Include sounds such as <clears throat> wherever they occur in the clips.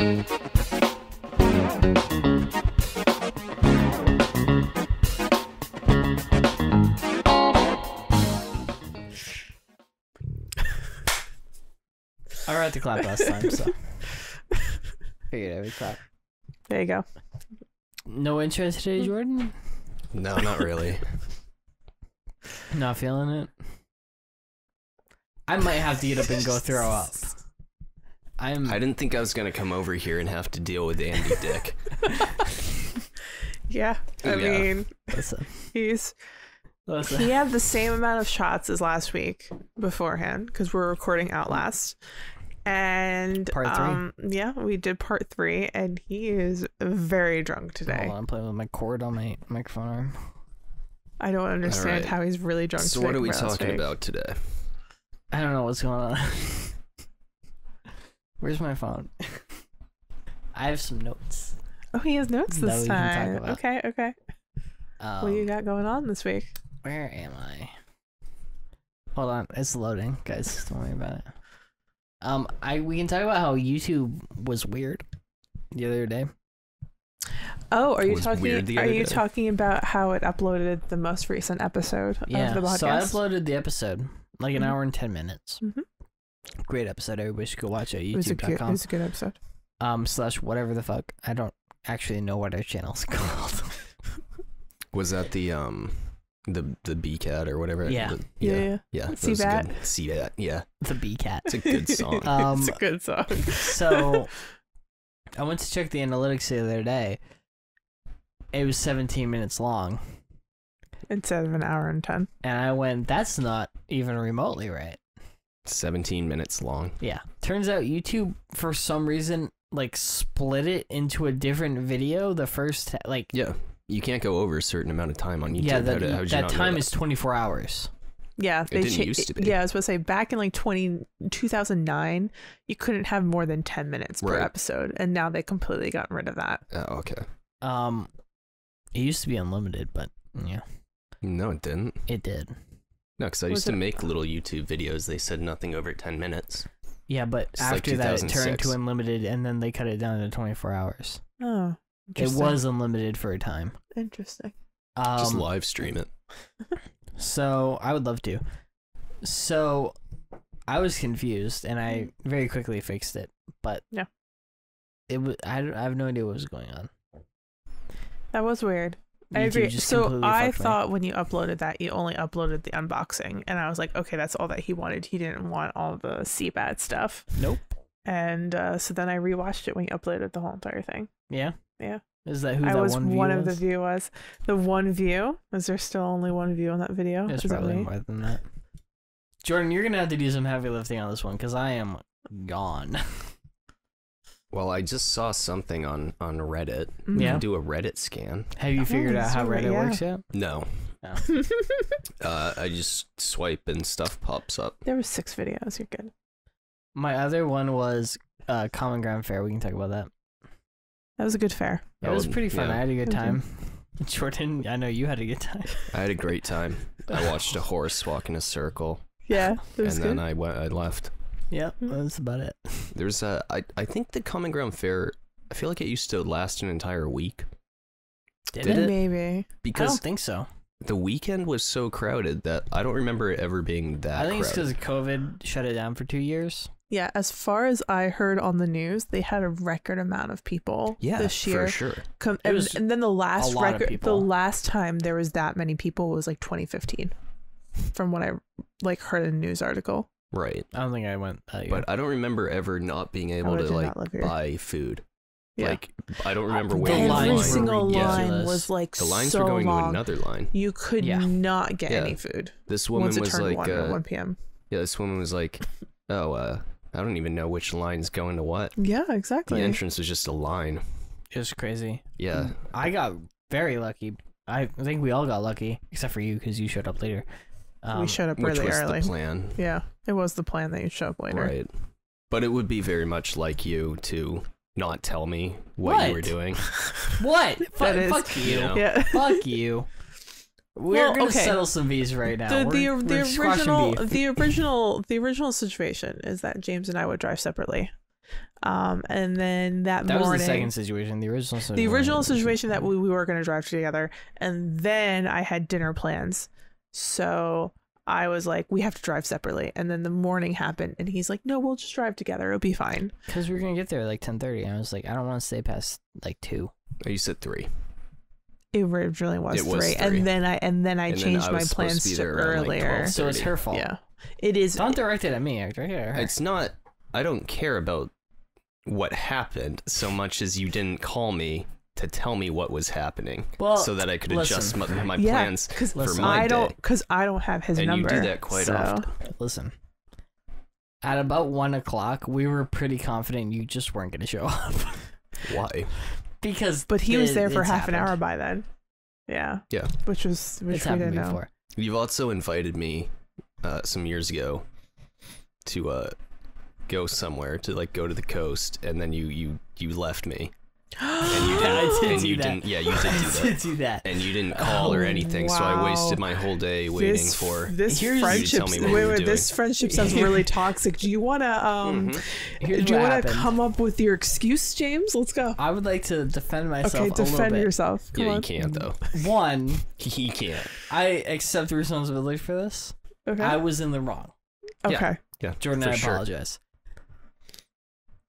I forgot to clap last time, so figured I would clap. There you go. No intro today, hmm. Jordan. No, not really. <laughs> Not feeling it. I might have to get up and go throw up. I'm. I didn't think I was gonna come over here and have to deal with Andy Dick. <laughs> Yeah. I Yeah. mean, listen, he's listen. he had the same amount of shots as last week beforehand because we're recording Outlast. And Part three. um, yeah, we did part three, and he is very drunk today. Hold on, I'm playing with my cord on my microphone arm. I don't understand right. how he's really drunk. so today what are we compared to last talking week. about today? I don't know what's going on. <laughs> Where's my phone? <laughs> I have some notes. Oh, he has notes That this we can talk time. about. Okay, okay. Um, what you got going on this week? Where am I? Hold on, it's loading, guys. Don't worry about it. Um, I we can talk about how YouTube was weird the other day. Oh, are you talking? Are you day. talking about how it uploaded the most recent episode Yeah, of the so I uploaded the episode like an Mhm. hour and ten minutes. Mhm. Great episode. Everybody should go watch it. it was a good. It YouTube.com was a good episode. um slash whatever the fuck. I don't actually know what our channel's <laughs> called. Was that the um the the B cat or whatever? Yeah. The- Yeah, yeah, yeah. yeah. that See was that? good. See that? Yeah, the B cat. it's a good song. <laughs> Um, it's a good song. so <laughs> I went to check the analytics the other day. It was 17 minutes long, Instead of an hour and ten. and I went, "That's not even remotely right." Seventeen minutes long. Yeah. Turns out YouTube, for some reason, like split it into a different video. The first, like, Yeah, you can't go over a certain amount of time on YouTube. yeah, that, did- how did you that time that? is 24 hours. Yeah, they didn't cha- used to be. Yeah, I was supposed to say back in like 20, 2009, you couldn't have more than ten minutes per Right. episode, and now they completely gotten rid of that. Oh, okay. Um, it used to be unlimited, but yeah, No, it didn't. it did. No, because I Was used to it- make little YouTube videos. They said nothing over ten minutes. Yeah, but It's like after that, it turned to unlimited, and then they cut it down to 24 hours. Oh, It was unlimited for a time. interesting. Um, Just live stream it. <laughs> So I would love to. So I was confused, and I very quickly fixed it. But Yeah. it was. I, don't- I have no idea what was going on. That was weird. I agree. So I fucked me. thought when you uploaded that, you only uploaded the unboxing, and I was like, okay, that's all that he wanted. He didn't want all the CBAD stuff. Nope. And uh, so then I rewatched it when you uploaded the whole entire thing. Yeah. Yeah. Is that who I that was one, one, view of the was? view was the one view. Was there still only one view on that video? There's Is probably more than that. Jordan, you're gonna have to do some heavy lifting on this one because I am gone. <laughs> Well, I just saw something on on Reddit. Mhm. Yeah. do a Reddit scan. Have you figured out how Reddit yeah. works yet? No, No. <laughs> uh, I just swipe and stuff pops up. there were six videos. You're good. My other one was uh, Common Ground Fair. We can talk about that. That was a good fair. It was Oh, pretty fun. yeah. I had a good time. <laughs> Jordan, I know you had a good time. <laughs> I had a great time. I watched a horse walk in a circle, Yeah, it and was then. I went. I left. Yep, Mhm. that's about it. <laughs> There's a. I I think the Common Ground Fair. I feel like it used to last an entire week Did, Did it? it? Maybe. I don't think so. the weekend was so crowded that I don't remember it ever being that I think it's because COVID shut it down for two years. Yeah, as far as I heard on the news, they had a record amount of people yeah, this year. for sure. Com- It and, was and then the last record, the last time there was that many people was like 2015, from what I like heard in a news article. Right, I don't think I went that year. but I don't remember ever not being able to like not live here. buy food. Yeah. Like I don't remember the waiting in Every line. single yeah. line ridiculous. was like The lines so were going long. to another line. You could Yeah. not get Yeah. any food This woman once it was like, one, uh, 1 p.m. yeah, this woman was like, oh, uh, I don't even know which line's going to what. Yeah, exactly. The entrance was just a line. it was crazy. Yeah, I got very lucky. I think we all got lucky, except for you because you showed up later. Um, we showed up really which really was early. the plan, Yeah, it was the plan that you show up later. right? But it would be very much like you to not tell me what, What? you were doing. <laughs> What? Fuck, That is- fuck you. You know? Yeah. <laughs> Fuck you. We're Well, gonna okay. settle some bees right now. the We're- the, we're the original beef. the original the original situation is that James and I would drive separately, Um, and then that, That was the second situation. The original situation. the original situation that we, we were going to drive together and then i had dinner plans so i was like we have to drive separately and then the morning happened and he's like no we'll just drive together it'll be fine Because we were gonna get there at like ten thirty. I was like, I don't want to stay past like two. Oh, you said three. it originally was, It was three, three. and then i and then i And then changed I my plans to to there around, like, earlier So it's 30. her fault. yeah it is Don't direct it at me. Direct it at her. It's not. I don't care about what happened so much as you didn't call me to tell me what was happening, Well, so that I could adjust my, my yeah plans because for Listen, my i don't day. because i don't have his And you do that quite so. often. Listen. At about one o'clock, we were pretty confident you just weren't gonna show up <laughs> Why? because. but he was there for it's half an hour by then yeah Yeah. which was which It's we happened didn't know before. You've also invited me uh, some years ago to uh, go somewhere to like go to the coast, and then you you you left me, and you didn't. <gasps> I did and do you that. didn't. Yeah, you did <laughs> do I that. did do that. And you didn't call or Oh, anything, so I wasted my whole day waiting this, for. this Here's- You friendship. tell me what Wait, we wait. doing. This friendship sounds really <laughs> toxic. Do you want to um? Mhm. Do you want to come up with your excuse, James? Let's go. I would like to defend myself Okay, a little defend bit. yourself. Come Yeah, on. you can't though. <laughs> One, He can't. I accept responsibility for this. Okay. I was in the wrong. okay. Yeah, Jordan, for I sure. apologize.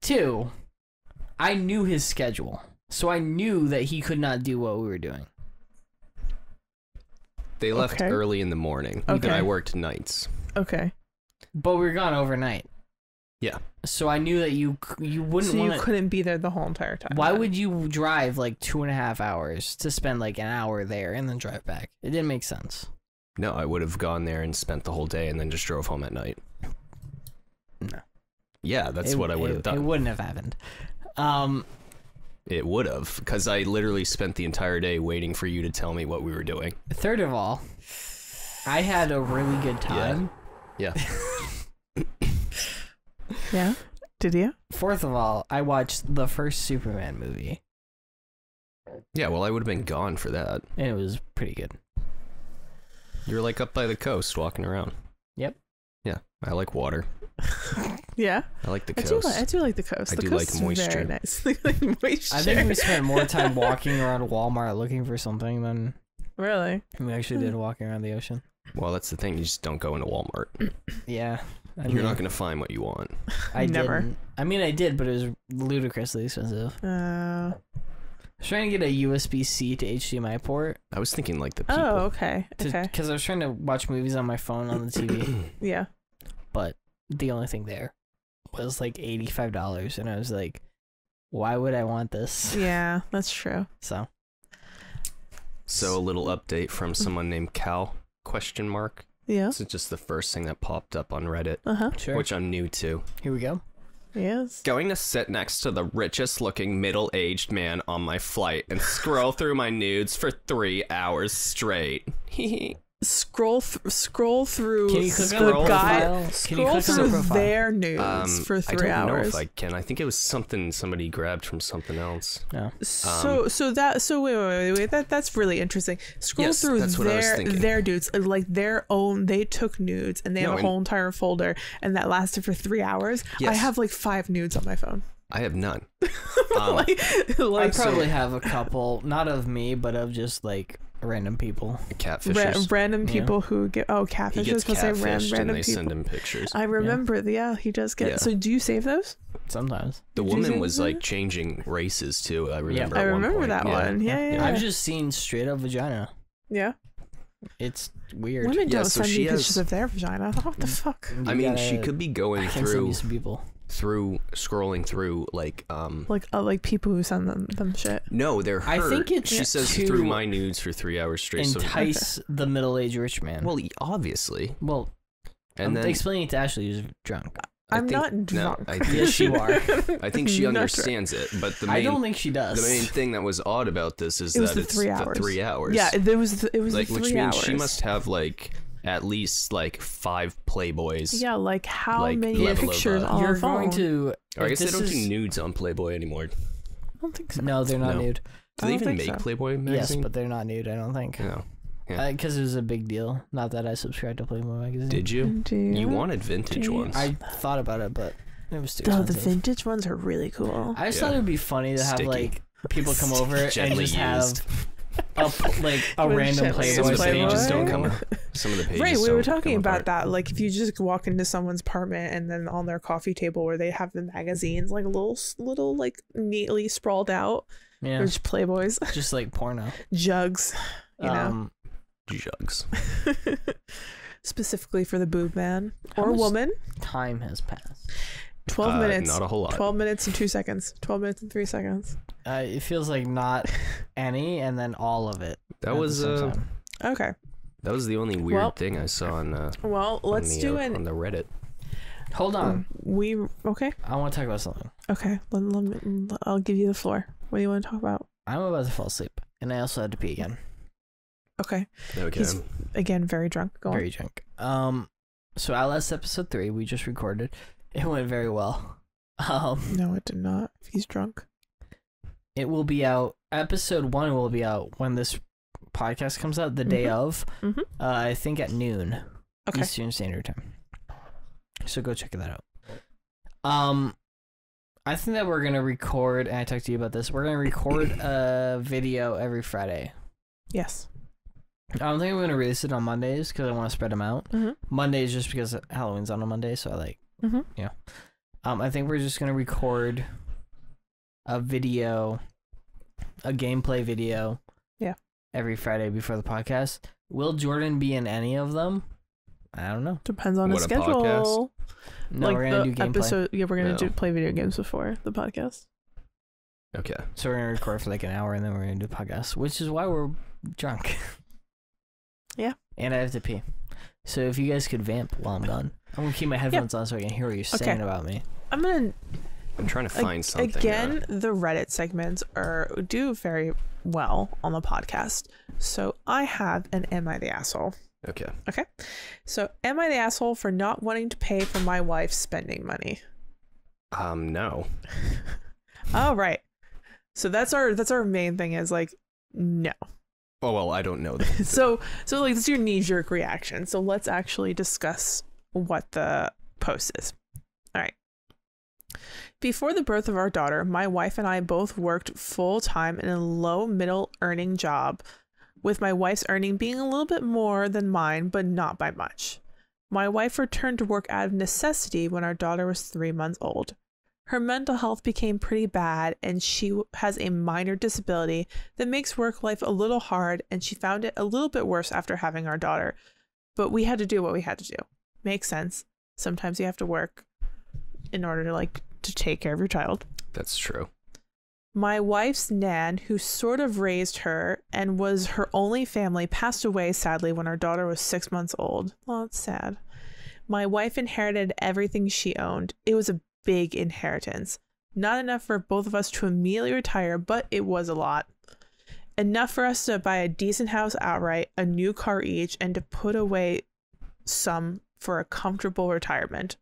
Two, I knew his schedule. So I knew that he could not do what we were doing. They left Okay. early in the morning, Okay. and I worked nights. Okay. But we were gone overnight. Yeah. So I knew that you c- you wouldn't So you want to. couldn't be there the whole entire time. Why then. would you drive like two and a half hours to spend like an hour there and then drive back? It didn't make sense. No, I would have gone there and spent the whole day, and then just drove home at night. No. Yeah, that's It- what I would have it- done. It wouldn't have happened. Um, It would have, because I literally spent the entire day waiting for you to tell me what we were doing. third of all, I had a really good time. Yeah. <laughs> Yeah. Did you? Fourth of all, I watched the first Superman movie, Yeah, well, I would have been gone for that. and it was pretty good. You were like up by the coast walking around. Yep. Yeah, I like water. Yeah. I like the I do coast. I do like the coast. I the do coast like is moisture. Very nice. <laughs> like moisture. I think we spent more time walking around Walmart looking for something than really. we actually did walking around the ocean. well, that's the thing. You just don't go into Walmart. <clears throat> Yeah, I You're mean, not going to find what you want. <laughs> I Never. didn't. I mean, I did, but it was ludicrously expensive. Uh, I was trying to get a USB C to HDMI port I was thinking like the people. oh, okay. Okay. because I was trying to watch movies on my phone on the TV, <clears throat> Yeah. But the only thing there was like eighty five dollars, and I was like, why would I want this? Yeah, <laughs> that's true. So So a little update from someone named Cal? Question mark. Yeah. This is just the first thing that popped up on Reddit, Uh huh. sure. which I'm new to. Here we go. Yes. Going to sit next to the richest looking middle aged man on my flight and scroll through my nudes for three hours straight. <laughs> Scroll th- scroll through Can you click the on the Scroll guy profile? Can you scroll click on the through their nudes Um, for I three don't know hours. if I can. I think it was something somebody grabbed from something else. No. So so that so wait wait wait, wait that that's really interesting. Scroll Yes, through that's what I was their thinking. their nudes uh, like their own. They took nudes and they No, have a whole entire folder and that lasted for three hours. I have like five nudes on my phone. I have none. <laughs> Um, like, I like probably have a couple, not of me, but of just like random people. catfishers. ra- random Yeah. people who get oh catfish. he I gets gonna say ran- catfished and they people. send him pictures. I remember. Yeah, he does get. Yeah. So do you save those? Sometimes. The Did woman was that? like changing races too. I remember. I at one remember point. that Yeah. one. Yeah, yeah. yeah. I've just seen straight up vagina. yeah. It's weird. Women don't so send she me pictures of their vagina. I thought, what the mm. fuck? I mean, she gotta- could be going can send through some people. through scrolling through like um. Like uh, like people who send them them shit. No, they're her. I think it's she says to through my nudes for three hours straight. So Entice the middle-aged rich man. well, obviously, well, and I'm then explaining it to Ashley who's drunk. I I'm think- not no, drunk. I think Yes, she you are. I think she <laughs> Not drunk. understands it, but the main I don't think she does. the main thing that was odd about this is It was that the it's three the hours. three hours. Yeah, it was the, it was like the which three means hours. she must have like at least like five playboys. Yeah, like how like, many level of, pictures uh, on You're phone? going to. Or I if guess they don't is- do nudes on Playboy anymore. I don't think so. No, they're not No. nude. Do they even make so. Playboy Yes, but they're not nude. I don't think. no. Yeah. Because it was a big deal. Not that I subscribed to Playboy magazine. Did you? Do You wanted vintage Do you- ones. I thought about it, but It was too Oh, the vintage ones are really cool. I just Yeah. thought it would be funny to have Sticky. like people come <laughs> over and just used. have a p- like a With random gently Some of the pages don't thing. come. Some of the pages. Right, we were talking about apart. that. Like, if you just walk into someone's apartment and then on their coffee table where they have the magazines, like little, little, like neatly sprawled out, Yeah, there's Playboys, <laughs> just like porno. jugs, you know, Um, jugs. <laughs> specifically for the boob man How or much- woman. time has passed. 12 Uh, minutes. Not a whole lot. 12 minutes and two seconds. 12 minutes and three seconds. Uh, it feels like not <laughs> any, and then all of it. That was uh. Okay. that was the only weird Well- thing I saw on. Uh, Well, let's the, do uh, an. on the Reddit. Hold on, We okay. I want to talk about something. Okay. Let, let me, I'll give you the floor. What do you want to talk about? I'm about to fall asleep, and I also had to pee again. Okay. Okay. He's- Again, very drunk. Go on. Very drunk. Um, so Outlast episode three we just recorded. It went very well. <laughs> Um, No, it did not. If he's drunk. it will be out. Episode one will be out when this podcast comes out, the day Mhm. of. Mhm. Uh, I think at noon Okay. Eastern Standard Time. So go check that out. Um, I think that we're gonna record, and I talked to you about this. We're gonna record <coughs> a video every Friday. Yes. I don't think I'm gonna release it on Mondays because I want to spread them out. Mhm. Mondays just because Halloween's on a Monday, so I like. Mhm. Yeah. Um, I think we're just gonna record a video, a gameplay video. Yeah. Every Friday before the podcast. Will Jordan be in any of them? I don't know. Depends on his What, a podcast? schedule. No, like we're gonna do gameplay. episode. Yeah, we're gonna No. do play video games before the podcast. Okay. So we're gonna record for like an hour and then we're gonna do a podcast, which is why we're drunk. Yeah. And I have to pee. So if you guys could vamp while I'm gone, I'm gonna keep my headphones on so I can hear what you're Okay. saying about me. I'm gonna I'm trying to Ag- find something. uh, Again, the Reddit segments are do very well on the podcast. So I have an Am I the Asshole? okay. Okay, so am I the asshole for not wanting to pay for my wife's spending money? Um. No. <laughs> Oh right. So that's our that's our main thing is like no. Oh well, I don't know. That. <laughs> So so like this is your knee jerk reaction. So let's actually discuss what the post is. All right. Before the birth of our daughter, my wife and I both worked full time in a low middle earning job, with my wife's earning being a little bit more than mine, but not by much. My wife returned to work out of necessity when our daughter was three months old. Her mental health became pretty bad, and she has a minor disability that makes work life a little hard, and she found it a little bit worse after having our daughter. But we had to do what we had to do. Makes sense. Sometimes you have to work in order to like to take care of your child. That's true. My wife's nan, who sort of raised her and was her only family, passed away sadly when our daughter was six months old. Well, it's sad. My wife inherited everything she owned. It was a big inheritance. Not enough for both of us to immediately retire, but it was a lot. Enough for us to buy a decent house outright, a new car each, and to put away some for a comfortable retirement.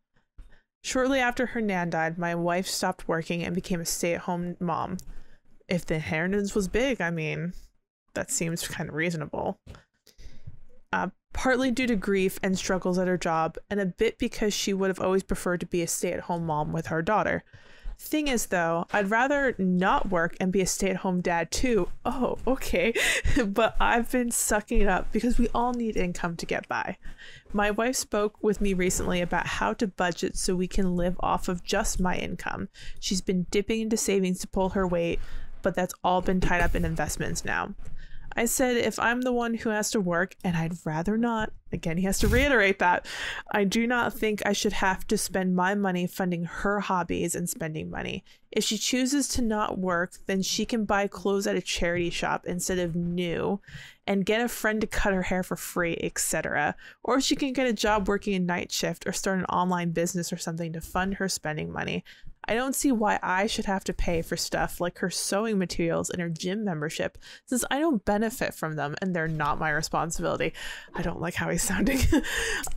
Shortly after her nan died, my wife stopped working and became a stay at home mom. If the inheritance was big, I mean, that seems kind of reasonable. Uh, partly due to grief and struggles at her job, and a bit because she would have always preferred to be a stay at home mom with her daughter. Thing is, though, I'd rather not work and be a stay at home dad too. Oh, okay. <laughs> but I've been sucking it up because we all need income to get by. My wife spoke with me recently about how to budget so we can live off of just my income. She's been dipping into savings to pull her weight, but that's all been tied up in investments now. I said if I'm the one who has to work, and I'd rather not, again, he has to reiterate that, I do not think I should have to spend my money funding her hobbies and spending money. If she chooses to not work, then she can buy clothes at a charity shop instead of new and get a friend to cut her hair for free, etc. Or she can get a job working a night shift or start an online business or something to fund her spending money. I don't see why I should have to pay for stuff like her sewing materials and her gym membership since I don't benefit from them and they're not my responsibility. I don't like how he's <laughs> sounding.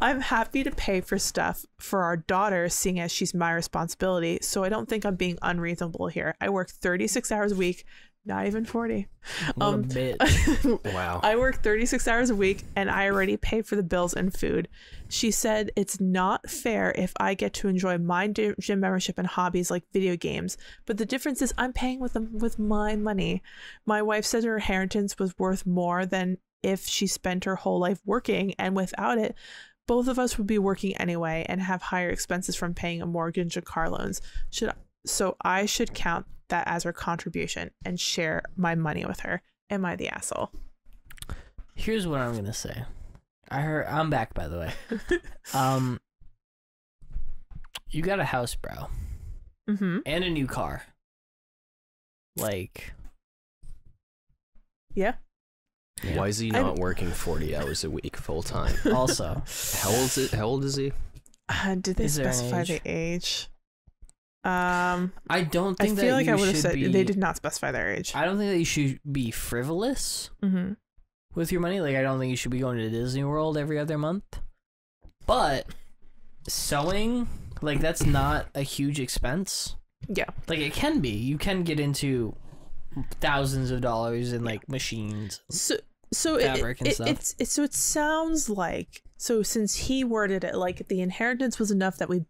I'm happy to pay for stuff for our daughter, seeing as she's my responsibility, so I don't think I'm being unreasonable here. I work 36 hours a week, Not even 40. What Um. <laughs> Wow. I work 36 hours a week and I already pay for the bills and food. She said it's not fair if I get to enjoy my gym membership and hobbies like video games, but the difference is I'm paying with them with my money. My wife said her inheritance was worth more than if she spent her whole life working and without it both of us would be working anyway and have higher expenses from paying a mortgage and car loans. Should so I should count that as her contribution and share my money with her. Am I the asshole? Here's what I'm gonna say. I heard I'm back by the way. <laughs> um you got a house, bro. Mm-hmm. And a new car. Like Yeah. Why is he I- not working 40 hours a week full time? also <laughs> How old is it? How old is he? Uh, did they Is specify age? the age? Um, I don't I feel like I would have said be, they did not specify their age. I don't think that you should be frivolous Mm-hmm. with your money. Like I don't think you should be going to Disney World every other month. But sewing, like that's not a huge expense. Yeah. Like it can be. You can get into thousands of dollars in like machines. So so it, Fabric and it- stuff. it's it, so it sounds like so since he worded it like the inheritance was enough that we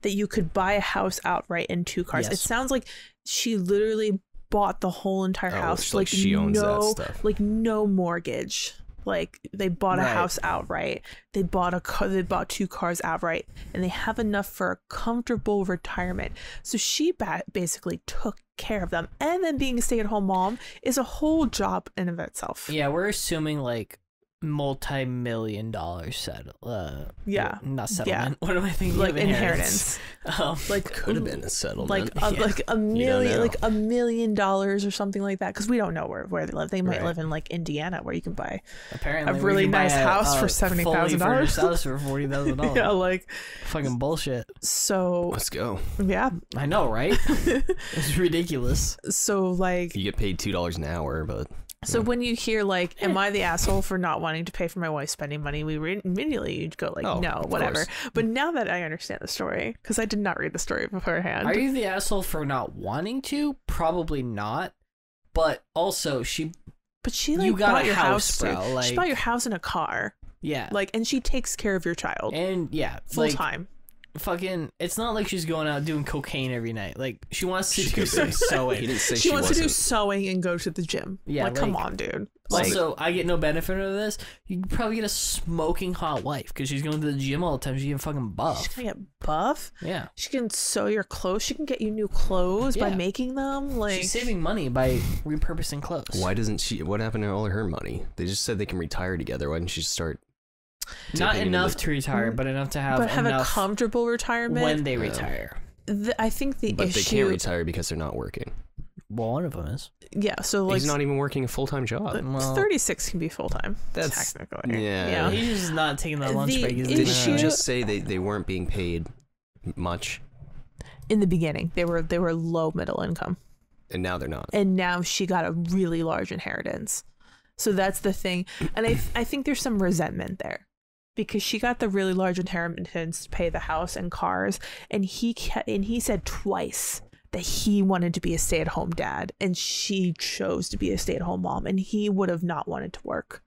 that you could buy a house outright and two cars. It sounds like she literally bought the whole entire Oh, house it's like she owns that no stuff. like no mortgage. Like they bought a house outright. They bought a car. They bought two cars outright, and they have enough for a comfortable retirement. So she ba- basically took care of them, and then being a stay-at-home mom is a whole job in of itself. Yeah, we're assuming like multi-million dollar settle. Uh, Yeah. not settlement. What am I thinking? like of inheritance, <laughs> Um, like Could have been a settlement. like a, Yeah. like a million, like a million dollars or something like that. Because we don't know where, where they live. They might Right. live in like Indiana, where you can buy apparently, we really nice a- house a for $70,000. fully furnished house for <laughs> forty thousand dollars. yeah, like Fucking bullshit. so. Let's go. Yeah, I know, right? <laughs> it's ridiculous. so like You get paid two dollars an hour, but So when you hear like, "Am I the asshole for not wanting to pay for my wife spending money?" We re- immediately you'd go like, Oh, "No, of whatever." But now that I understand the story, because I did not read the story beforehand, Are you the asshole for not wanting to? Probably not. But also, she, but she like You got bought a your house, house, dude. bro, she like- bought your house in a car, yeah, like, and she takes care of your child and yeah, full like time. Fucking. It's not like she's going out doing cocaine every night. Like she wants to She do some sewing. <laughs> he didn't say She, she, wants to do sewing and go to the gym. Yeah, like, come on, dude. Like, also, I get no benefit out of this. You could probably get a smoking hot wife because she's going to the gym all the time. She get fucking she's buff. gonna get buff. Yeah, She can sew your clothes. She can get you new clothes by making them. Like, she's saving money by repurposing clothes. Why doesn't she? What happened to all her money? They just said they can retire together. Why didn't she start? Not enough the- to retire, mm-hmm. but enough to have but have a comfortable retirement. when they Yeah. retire. the, I think the But they can't retire because they're not working. Well, one of them is. yeah. So like, He's not even working a full time job. Well- 36 can be full time. That's- technically. yeah. yeah, He's just not taking that lunch The break. He's Didn't she just say they, they weren't being paid much, In the beginning, they were they were low middle income, and now they're not? and now she got a really large inheritance. So that's the thing, and I I think there's some resentment there. Because she got the really large inheritance to pay the house and cars, and he ca- and he said twice that he wanted to be a stay-at-home dad, and she chose to be a stay-at-home mom, and he would have not wanted to work.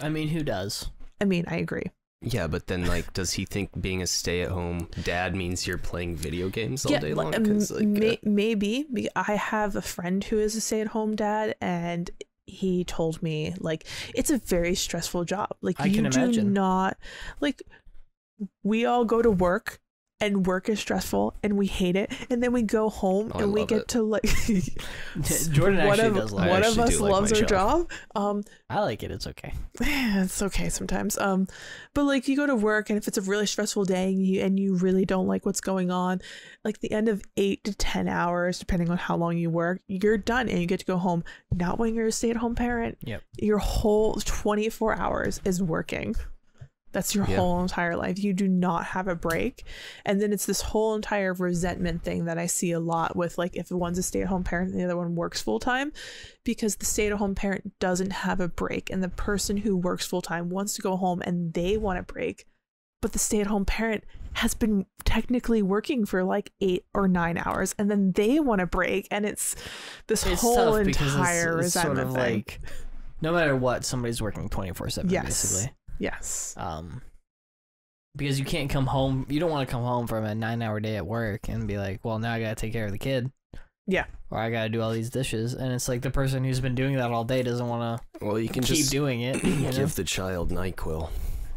I mean, who does? I mean, I agree. Yeah, but then like, does he think being a stay at home dad means you're playing video games all day long? like, 'Cause, like, may- uh, maybe I have a friend who is a stay-at-home dad, and he told me like it's a very stressful job. Like I you can do not like we all go to work. And work is stressful, and we hate it. And then we go home, Oh, I and we get it. to like. <laughs> <laughs> Jordan one actually of, does love I One of us like loves my our job. job. Um, I like it. It's okay. it's okay sometimes um but like you go to work and if it's a really stressful day and you and you really don't like what's going on like the end of eight to ten hours depending on how long you work you're done and you get to go home not when you're a stay-at-home parent Yep. your whole 24 hours is working that's your Yeah. whole entire life you do not have a break and then it's this whole entire resentment thing that i see a lot with like if one's a stay-at-home parent and the other one works full-time because the stay-at-home parent doesn't have a break and the person who works full-time wants to go home and they want a break but the stay-at-home parent has been technically working for like eight or nine hours, and then they want a break, and it's this It's whole tough because it's- entire sort resentment of thing. like no matter what, somebody's working twenty four seven Yes. basically. Yes, Um, because you can't come home. You don't want to come home from a nine hour day at work and be like, well, now I gotta take care of the kid. Yeah. Or I gotta do all these dishes, and it's like the person who's been doing that all day doesn't want to. Well, you can keep just doing it. <clears throat> You know? give the child Nyquil,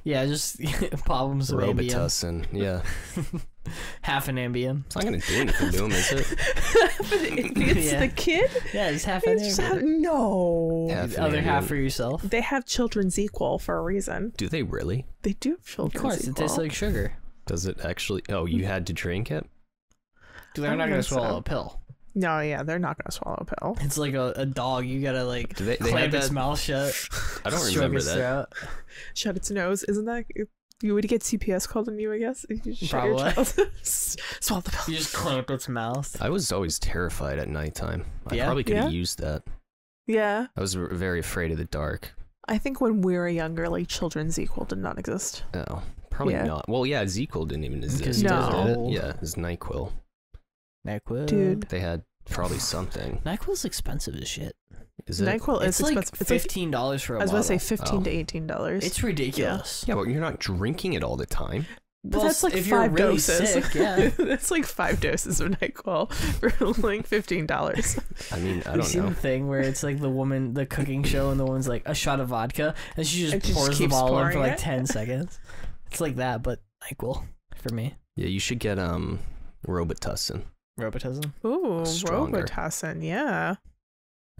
yeah, just <laughs> problems with Ambien. Robitussin. Yeah, <laughs> <laughs> half an Ambien. it's not gonna do anything to him, is it? but <laughs> it's Yeah. the kid. Yeah, just half an It's just Ambien. have, no. Half the an other half Ambien. for yourself. They have children's ZzzQuil for a reason. Do they really? They do have children's ZzzQuil. Of children's course, it tastes like sugar. Does it actually? Oh, you had to drink it. They're I not don't gonna think so. swallow a pill. No, yeah, they're not gonna swallow a pill. It's like a, a dog. You gotta like Do they? They clamp had its that. mouth shut. I don't stroke remember its that. throat. Shut its nose. Isn't that you would get CPS called on you? I guess. If you shut your Probably. child- <laughs> Swallow the pill. You just clamp its mouth. I was always terrified at nighttime. I Yeah? probably could have Yeah? used that. Yeah, I was very afraid of the dark. I think when we were younger, like children's ZzzQuil did not exist. Oh, probably Yeah. not. Well, yeah, ZzzQuil didn't even Because exist. he did was it? old. Yeah, it's Nyquil. Nyquil. Dude. They had probably something. Nyquil's expensive as shit. Is it? Nyquil is it's like expensive. It's like fifteen dollars for a I was about to say bottle. fifteen Oh. to eighteen dollars. It's ridiculous. Yeah, but you're not drinking it all the time. But Well, that's like if five you're really doses. sick, <laughs> yeah. that's like five doses of Nyquil for like fifteen dollars. I mean, I Have you don't seen know. the thing where it's like the woman, the cooking show, and the woman's like a shot of vodka, and she just And she just pours the keeps bottle in for like it? ten <laughs> seconds. It's like that, but Nyquil for me. Yeah, you should get um Robitussin. Robitussin. Ooh, Stronger. Robitussin, yeah.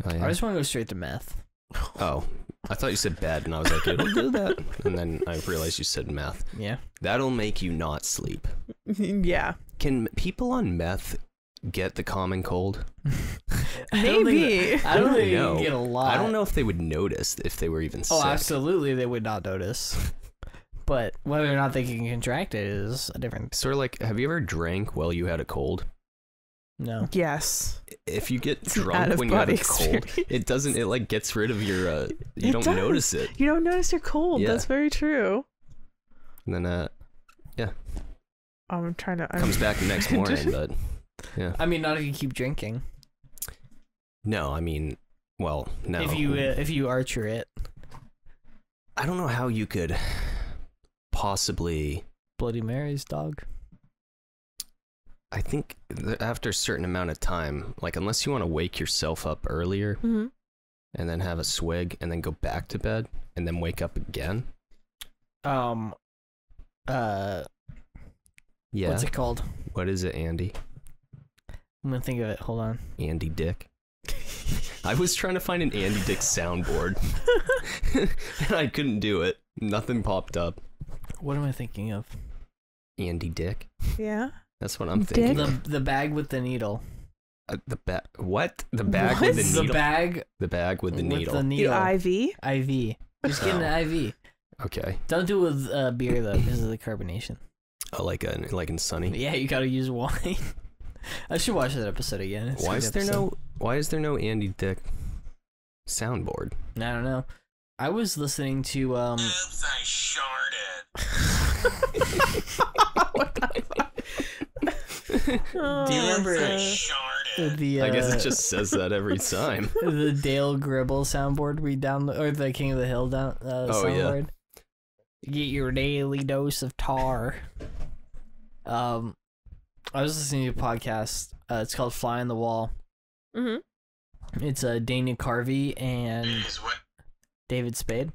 Oh, I just want to go straight to meth. <laughs> oh, I thought you said bed, and I was like, it'll do that. And then I realized you said meth. Yeah. That'll make you not sleep. <laughs> yeah. Can people on meth get the common cold? I don't Maybe. I don't think you know. get a lot. I don't know if they would notice if they were even Oh, sick. absolutely, they would not notice. But whether or not they can contract it is a different. Sort of like, have you ever drank while you had a cold? No. Yes. If you get It's drunk when you have a cold, experience. it doesn't. It like gets rid of your. uh You It don't does. notice it, You don't notice you're cold. Yeah. That's very true. and then uh yeah. I'm trying to. I'm, comes back the next morning. <laughs> But yeah. I mean, not if you keep drinking. no, I mean, well, no. If you uh, if you archer it, I don't know how you could possibly. Bloody Mary's dog. I think that after a certain amount of time, like unless you want to wake yourself up earlier Mhm. and then have a swig and then go back to bed and then wake up again. Um. Uh. Yeah. What's it called? what is it, Andy? I'm gonna think of it. Hold on. Andy Dick. <laughs> I was trying to find an Andy Dick soundboard <laughs> and I couldn't do it. Nothing popped up. What am I thinking of? Andy Dick. Yeah. That's what I'm Dick? thinking. The the bag with the needle. Uh, the bag. What? The bag What? with the needle. The needle. bag the bag with the with needle. the The needle. IV. IV. Just get Oh. an IV. okay. Don't do it with uh, beer though, because of the carbonation. Oh, like a, like in Sunny. Yeah, you gotta use wine. <laughs> I should watch that episode again. It's Why is there episode. no Why is there no Andy Dick soundboard? I don't know. I was listening to um. Oops, I sharted. <laughs> what the fuck? <laughs> Do you remember I the? Uh, I guess it just says that every time. <laughs> the Dale Gribble soundboard we download or the King of the Hill down uh, Oh, yeah. Get your daily dose of tar. Um, I was listening to a podcast. Uh, it's called Fly on the Wall. Mm-hmm. It's uh, Dana Carvey and David Spade.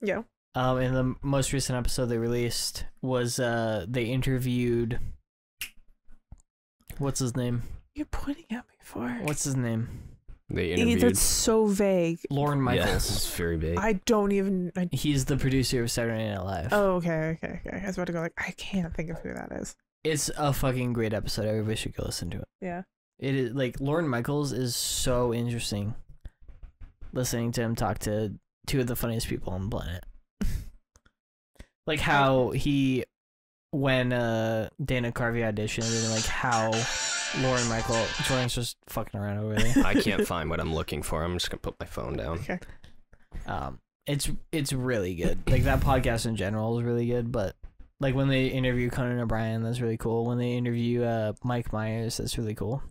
Yeah. Um, in the most recent episode they released was uh, they interviewed. What's his name? You're pointing at me for. What's his name? They interviewed. That's so vague. Lorne Yeah, Michaels. it's very big. I don't even. I, He's the producer of Saturday Night Live. oh, okay, okay, okay. I was about to go like I can't think of who that is. It's a fucking great episode. Everybody should go listen to it. Yeah. It is like Lorne Michaels is so interesting. Listening to him talk to two of the funniest people on the planet. <laughs> like how he when uh Dana Carvey auditioned and like how Lorne Michael Jordan's just fucking around over there. I can't find what I'm looking for. I'm just gonna put my phone down. Okay. Um it's it's really good. Like that podcast in general is really good, but Like when they interview Conan O'Brien, that's really cool. When they interview uh, Mike Myers, that's really cool.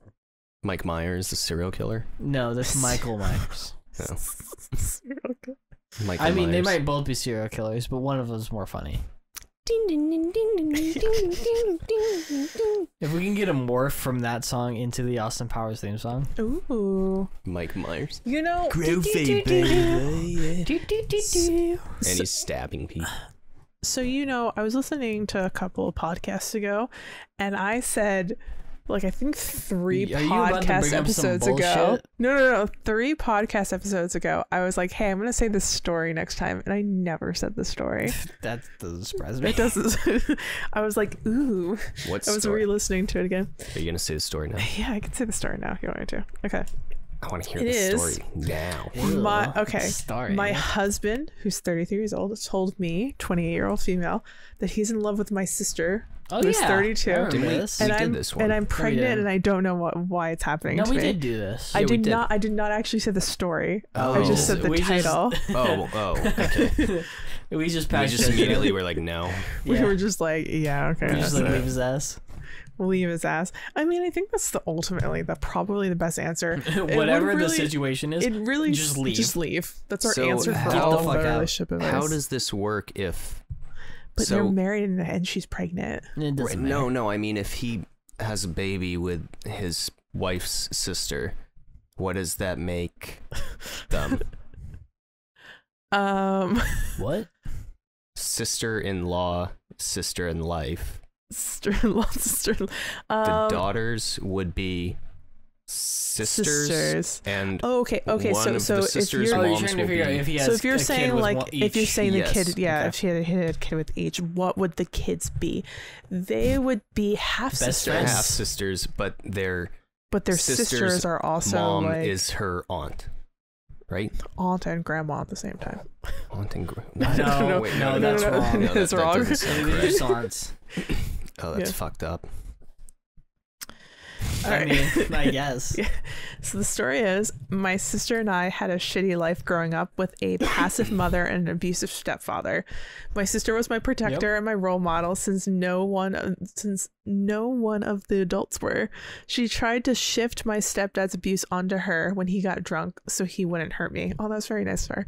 Mike Myers, the serial killer. No, that's <laughs> Michael Myers. <laughs> No. Okay. Michael I mean, they might both be serial killers, but one of them's more funny. <laughs> If we can get a morph from that song into the Austin Powers theme song. Ooh. Mike Myers. You know, And he's stabbing people. So you know, I was listening to a couple of podcasts ago, and I said, like I think three Are you about to podcast bring up some episodes ago. No, no, no, three podcast episodes ago, I was like, "Hey, I'm gonna say this story next time," and I never said the story. <laughs> That doesn't surprise me. It doesn't. <laughs> I was like, "Ooh." What I was story? re-listening to it again. Are you gonna say the story now? <laughs> Yeah, I can say the story now. if You want me to? Okay. I want to hear It the is. story now. My- okay, Story. My husband, who's 33 years old, told me, 28 year old female, that he's in love with my sister, oh, who's yeah. 32. I Didn't we- this. and did I'm this one. and I'm pregnant, and I don't know what why it's happening no, to we me. did do this. I Yeah, did did. not. I did not actually say the story. Oh. I just said the We just- title. <laughs> Oh, oh, okay. <laughs> we just we just immediately were like, no. <laughs> We Yeah. were just like, yeah, okay, We just like leave his ass. leave his ass. I mean, I think that's the ultimately the probably the best answer. would Whatever the situation is, It really just leave. Just leave. That's our So answer for all Get the fuck out. relationship advice. How does this work if? But so, they're married and, and she's pregnant. Right, no, no. I mean, if he has a baby with his wife's sister, what does that make <laughs> them? Um, What? Sister-in-law, sister-in-life. sister-in-law, <laughs> sister. The Um, The daughters would be sisters, sisters. and Oh, okay, okay. one so, of so if sisters' you're Oh, you're moms trying to figure out if he has so if you're a saying like one- if you're each. saying the kid yeah Okay. if she had, had a kid with each what would the kids be they would be half Best sisters half sisters, but their but their sister's sisters are also mom like is her aunt, right? aunt and grandma at the same time Aunt and gra- <laughs> No, no, wait, no, no, that's no, no, wrong. no, that's that wrong. doesn't They're just aunts. Oh, that's Yeah. fucked up. All I right. mean, <laughs> I guess. Yeah. So the story is my sister and I had a shitty life growing up with a passive mother and an abusive stepfather. My sister was my protector and my role model since no one since no one of the adults were. She tried to shift my stepdad's abuse onto her when he got drunk so he wouldn't hurt me. Oh, that's very nice of her.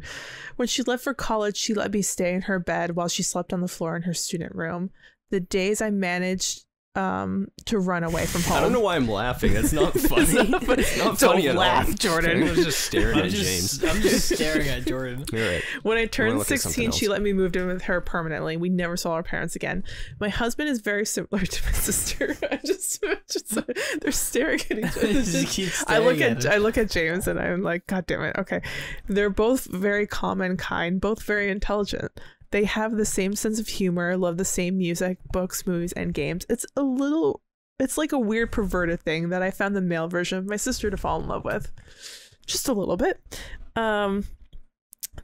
When she left for college, she let me stay in her bed while she slept on the floor in her student room. The days I managed um to run away from home. I don't know why I'm laughing. That's not <laughs> funny. It's not funny. It's not Don't funny at laugh, all. Jordan. I was just staring I'm at just, James. I'm just staring at Jordan. <laughs> You're right. When I turned look 16, she let me move in with her permanently. We never saw our parents again. My husband is very similar <laughs> to my sister. I just, just they're staring at each other. It's Just just- keep I look staring at. I look at James and I'm like, God damn it. Okay, they're both very calm and kind, both very intelligent. They have the same sense of humor, love the same music, books, movies, and games. It's a little, it's like a weird perverted thing that I found the male version of my sister to fall in love with, just a little bit. Um,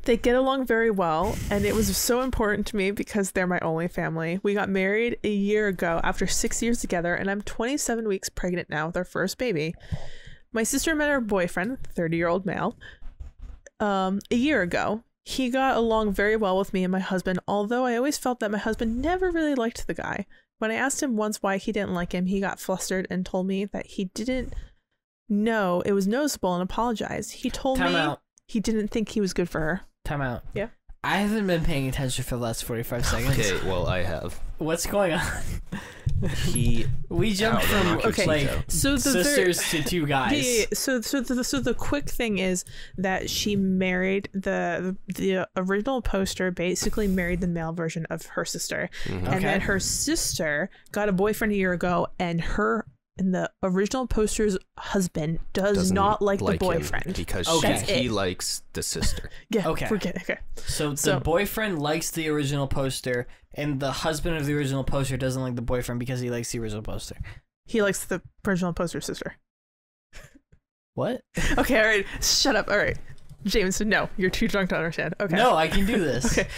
they get along very well, and it was so important to me because they're my only family. We got married a year ago after six years together, and I'm 27 weeks pregnant now with our first baby. My sister met her boyfriend, 30 year old male, um, a year ago. He got along very well with me and my husband, although I always felt that my husband never really liked the guy. When I asked him once why he didn't like him, he got flustered and told me that he didn't know it was noticeable and apologized. He told Time me out. he didn't think he was good for her. Time out. Yeah. I haven't been paying attention for the last 45 seconds. Okay, <laughs> well, I have. What's going on? He. We jumped from Okay. like. So the ver- sisters to two guys. Yeah, yeah, yeah. So, so the so the quick thing is that she married the the original poster. Basically, married the male version of her sister, Mhm. and then her sister got a boyfriend a year ago, and her and the original poster's husband does doesn't not like, the him boyfriend. because Okay. she, he it. likes the sister. <laughs> yeah, Okay. forget. Okay, So the So- boyfriend likes the original poster, and the husband of the original poster doesn't like the boyfriend because he likes the original poster. he likes the original poster's sister. What? <laughs> Okay, all right, shut up. All right, James, no, you're too drunk to understand. Okay, No, I can do <laughs> this. Okay.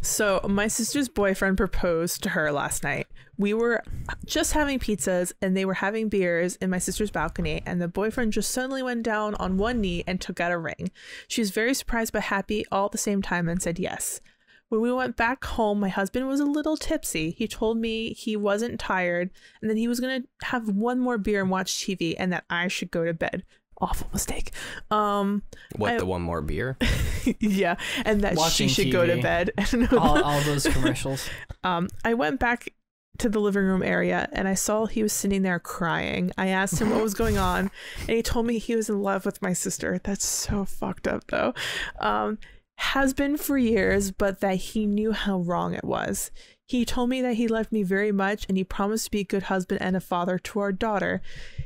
So my sister's boyfriend proposed to her last night. We were just having pizzas and they were having beers in my sister's balcony and the boyfriend just suddenly went down on one knee and took out a ring. She was very surprised but happy all at the same time and said yes. When we went back home, my husband was a little tipsy. He told me he wasn't tired and that he was going to have one more beer and watch TV and that I should go to bed. Awful mistake. Um, What I- the one more beer? <laughs> yeah, and that Watching she should go to bed. <laughs> all, all those commercials. <laughs> Um, I went back to the living room area and I saw he was sitting there crying. I asked him what was going on, and he told me he was in love with my sister. That's so fucked up, though. Um, has been for years, but that he knew how wrong it was. He told me that he loved me very much and he promised to be a good husband and a father to our daughter.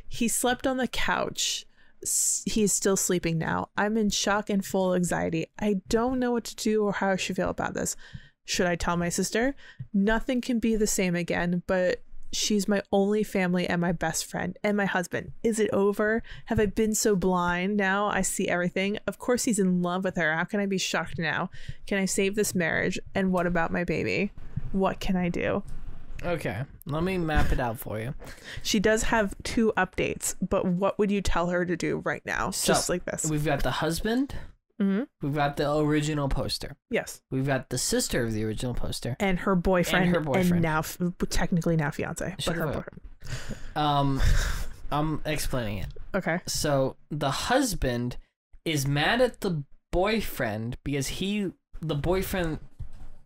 He slept on the couch. S- He is still sleeping now. I'm in shock and full anxiety. I don't know what to do or how I should feel about this. Should I tell my sister? Nothing can be the same again, but she's my only family and my best friend and my husband. Is it over? Have I been so blind now? I see everything. Of course, he's in love with her. How can I be shocked now? Can I save this marriage? And what about my baby? What can I do? Okay, let me map it out for you. She does have two updates, but what would you tell her to do right now? So, Just like this. We've got the husband. hmm We've got the original poster. Yes. We've got the sister of the original poster. And her boyfriend. And her boyfriend. And, now, f- technically now fiance. But her boyfriend. Um, <laughs> I'm explaining it. Okay. So the husband is mad at the boyfriend because he, the boyfriend,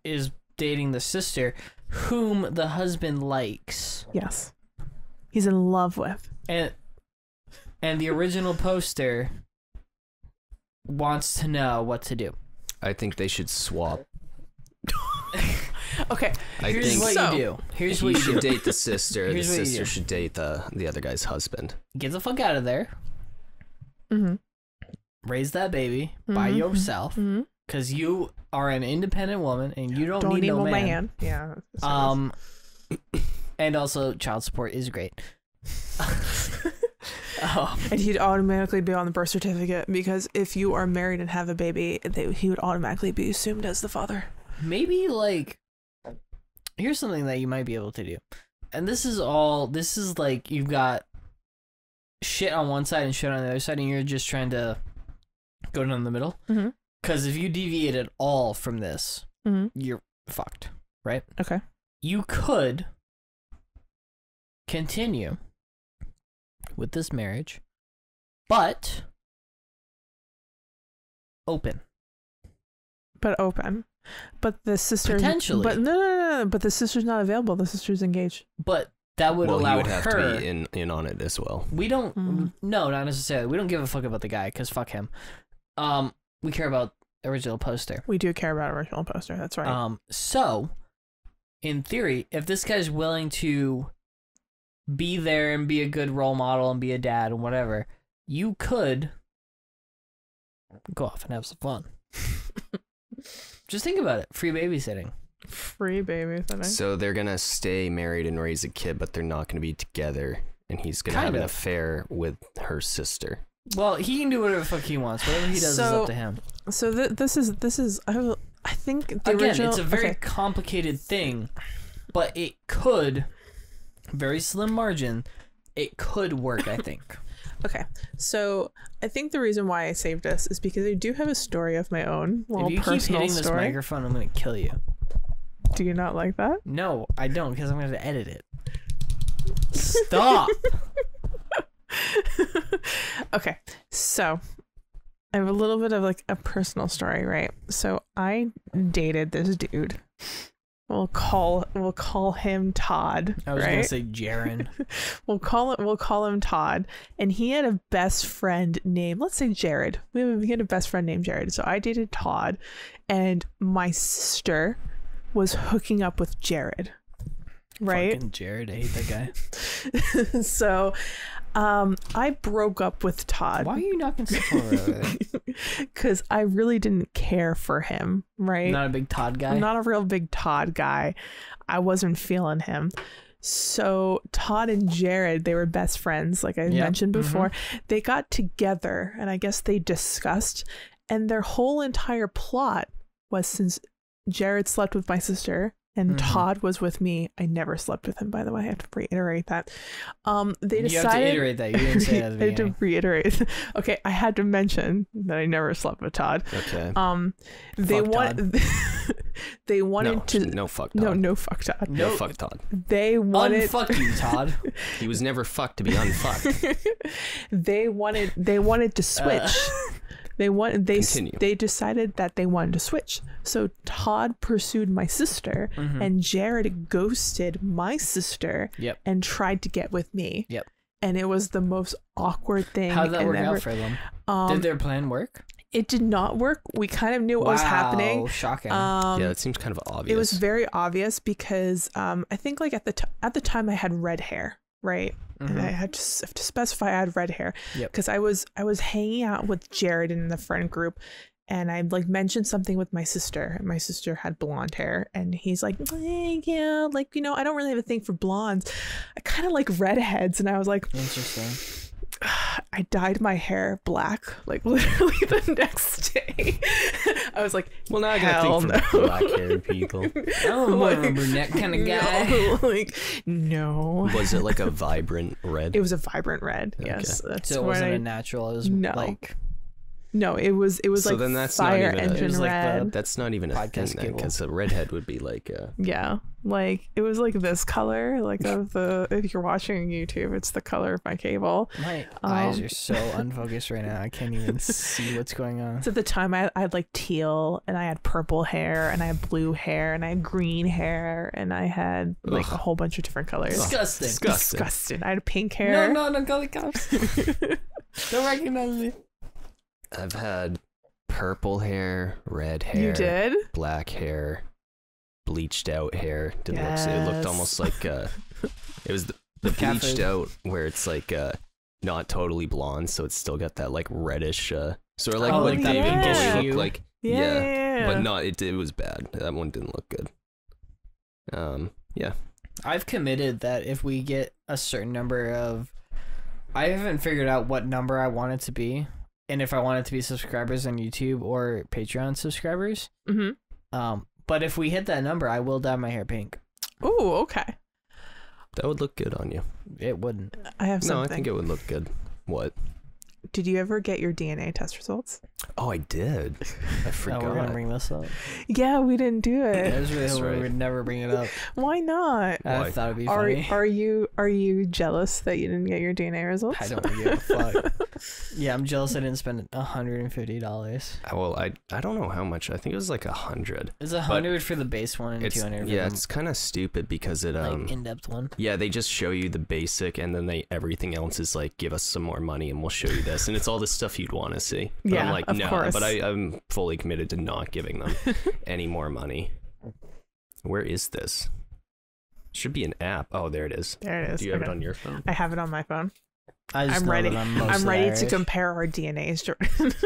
is dating the sister, whom the husband likes, Yes. He's in love with. and and the original poster wants to know what to do. I think they should swap. <laughs> Okay. I Here's think what So- you do. Here's he what you should do. date the sister. <laughs> the Here's what you sister do. should date the the other guy's husband. Get the fuck out of there. Mm-hmm. Raise that baby by Mhm. yourself, Mm-hmm. Because you are an independent woman and you don't, Don't need, need no man. man. Yeah. that's what it Um, <coughs> and also child support is great. is. <laughs> and he'd automatically be on the birth certificate because if you are married and have a baby, they, he would automatically be assumed as the father. maybe like here's something that you might be able to do, and this is all. This is like you've got shit on one side and shit on the other side, and you're just trying to go down the middle. Mhm. Because if you deviate at all from this, Mhm. you're fucked, right? Okay. You could continue with this marriage, but open. But open. But the sister Potentially. But no, no, no, no. But the sister's not available. The sister's engaged. But that would well, allow he would have her. to be in in on it as well. we don't. Mhm. No, not necessarily. We don't give a fuck about the guy because fuck him. Um, we care about original poster. We do care about original poster. That's right. Um, so in theory, if this guy's willing to be there and be a good role model and be a dad and whatever, you could go off and have some fun. <laughs> Just think about it. Free babysitting. Free babysitting. So they're gonna stay married and raise a kid, but they're not gonna be together. And he's gonna have Kind an affair with her sister. Well, he can do whatever the fuck he wants. Whatever he does is up to him. So th- this is this is I, will- I think the Again, original. it's a very okay. complicated thing, but it could, very slim margin, it could work. I think. <laughs> Okay, so I think the reason why I saved this is because I do have a story of my own, little if you keep hitting this story. microphone, I'm gonna kill you. Do you not like that? No, I don't, because I'm gonna edit it. <laughs> Stop. <laughs> <laughs> okay, so I have a little bit of like a personal story, right? So I dated this dude. We'll call we'll call him Todd. I was right? gonna say Jaren. <laughs> we'll call it we'll call him Todd. And he had a best friend named let's say Jared. We have, had a best friend named Jared. So I dated Todd, and my sister was hooking up with Jared. Right. Fucking Jared, I hate that guy. <laughs> so um I broke up with Todd. Why are you knocking stuff over there? <laughs> Because I really didn't care for him, right? Not a big Todd guy. I'm not a real big Todd guy. I wasn't feeling him. So Todd and Jared, they were best friends, like I Yep. mentioned before. They got together and I guess they discussed and their whole entire plot was since Jared slept with my sister and Mhm. Todd was with me. I never slept with him, by the way. I have to reiterate that. Um, they you have to reiterate that. You didn't say it at <laughs> the I had to reiterate. <laughs> Okay, I had to mention that I never slept with Todd. Okay. Um, they Fuck want <laughs> they wanted no, to. no fuck No, Todd. no, no fuck Todd. no Nope. fuck Todd. They wanted. Unfuck you, Todd. He was never fucked to be unfucked. they wanted. They wanted to switch. Uh, They want they Continue. they decided that they wanted to switch. So Todd pursued my sister Mhm. and Jared ghosted my sister Yep. and tried to get with me. Yep. And it was the most awkward thing. How'd that and work ever- out for them? Um, Did their plan work? it did not work. We kind of knew what was happening. Wow, Shocking. Um, yeah, it seems kind of obvious. it was very obvious because um, I think like at the t- at the time I had red hair, right? And I had to, have to specify I had red hair Yep. because I was I was hanging out with Jared in the friend group, and I like mentioned something with my sister. My sister had blonde hair, and he's like, "Eh, "Yeah, like you know, I don't really have a thing for blondes. I kind of like redheads." And I was like, Interesting. I dyed my hair black, like <laughs> literally the next day. I was like, well, now I gotta think for no. black haired people. <laughs> Oh, I'm more of a Like, brunette kind of guy. no, <laughs> like no. Was it like a vibrant red? It was a vibrant red. Okay. Yes, that's So it what wasn't I- a natural. It was No. like No, it was it was So like then that's not fire even a- It engine like the- red. That's not even a Podcast then, cable. because a redhead would be like, uh, yeah, like it was like this color, like of the. If you're watching YouTube, it's the color of my cable. my eyes Um, are so unfocused right now. I can't even see what's going on. So at the time, I, I had like teal, and I had purple hair, and I had blue hair, and I had green hair, and I had like a whole bunch of different colors. Disgusting. disgusting. Disgusting. I had pink hair. no, no, go the cops. <laughs> Don't recognize me. I've had purple hair, red hair, You did? black hair, bleached out hair. Didn't look. It looked almost like uh, it was the, the bleached out where it's like uh, not totally blonde, so it's still got that like reddish. Uh, sort of like Oh, what like David that Bowie looked like. Yeah, Yeah, yeah, yeah. but not. It it was bad. That one didn't look good. Um. Yeah. I've committed that if we get a certain number of, I haven't figured out what number I want it to be, and if I want it to be subscribers on YouTube or Patreon subscribers. hmm Um, but if we hit that number, I will dye my hair pink. Ooh, okay. That would look good on you. It wouldn't. I have No. I think it would look good. What? Did you ever get your DNA test results? Oh, I did. I <laughs> Oh, forgot. we're gonna bring this up. Yeah, we didn't do I it. was really That's hoping we would never bring it up. <laughs> Why not? I Why? thought it'd be Are funny. are you are you jealous that you didn't get your DNA results? I don't give a <laughs> fuck. yeah, I'm jealous I didn't spend hundred and fifty dollars. Well, I I don't know how much. I think it was like a hundred. It's a hundred for the base one and two hundred. yeah, for it's kind of stupid because it the, um like in-depth one. yeah they just show you the basic and then they everything else is like give us some more money and we'll show you this and it's all the stuff you'd want to see. But Yeah, I'm like of no, course. but I I'm fully committed to not giving them <laughs> any more money. Where is this? Should be an app. Oh, there it is. There it is. Do you have it on your phone? I have it on my phone. I just I'm know ready. that I'm, I'm mostly ready to compare our DNAs, Jordan. <laughs>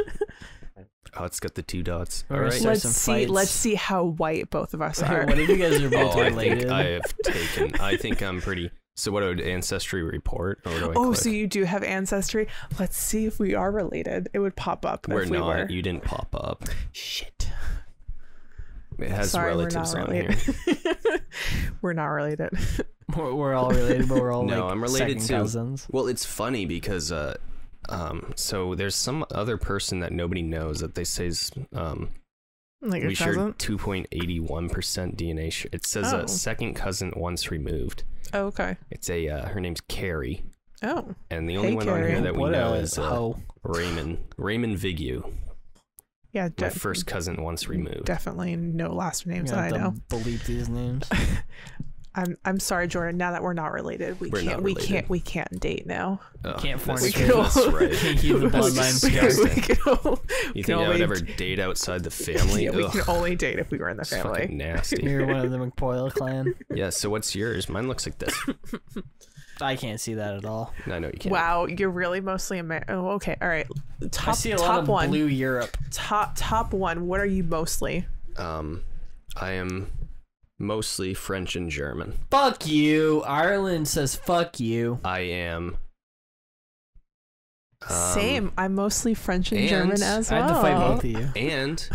Oh, it's got the two dots. We're All gonna right. start let's some see. fights. Let's see how white both of us <laughs> are. what if you guys are both Oh, I related? think I have taken. I think I'm pretty. So what would ancestry report or do I oh, click? so you do have ancestry. Let's see if we are related. It would pop up We're if we not. were. You didn't pop up. Shit. It has Sorry, we're relatives not on here. <laughs> we're not related. <laughs> we're, we're all related, but we're all No, like I'm related second to- cousins. Well, it's funny because uh, um, so there's some other person that nobody knows that they say is um, Like we a share 2.81 percent DNA. Sh- it says Oh. a second cousin once removed. Oh, okay. It's a uh, her name's Carrie, Oh, and the only Hey, one on here that we what know a is uh, hoe. Raymond Raymond Vigu, yeah. my first cousin once removed. Definitely no last names gonna that I have know. Believe these names. <laughs> I'm I'm sorry, Jordan. Now that we're not related, we We're can't we related. can't we can't date now. Ugh, Can't that's, fornicate. true, that's right. Can't keep the bloodline we, can, together. <laughs> we, can, o- You can think I would ever date outside the family? <laughs> yeah, we Ugh, can only date if we were in the it's family. fucking nasty. You're one of the McPoyle clan. <laughs> yeah. So what's yours? Mine looks like this. I can't see that at all. I know you can't. Wow, you're really mostly American. Oh, okay. All right. Top I see a top lot of one. blue Europe. Top top one. What are you mostly? Um, I am mostly French and German. Fuck you. Ireland says fuck you. I am. um, Same. I'm mostly French and, German and as I well. had to fight both of you. <laughs> And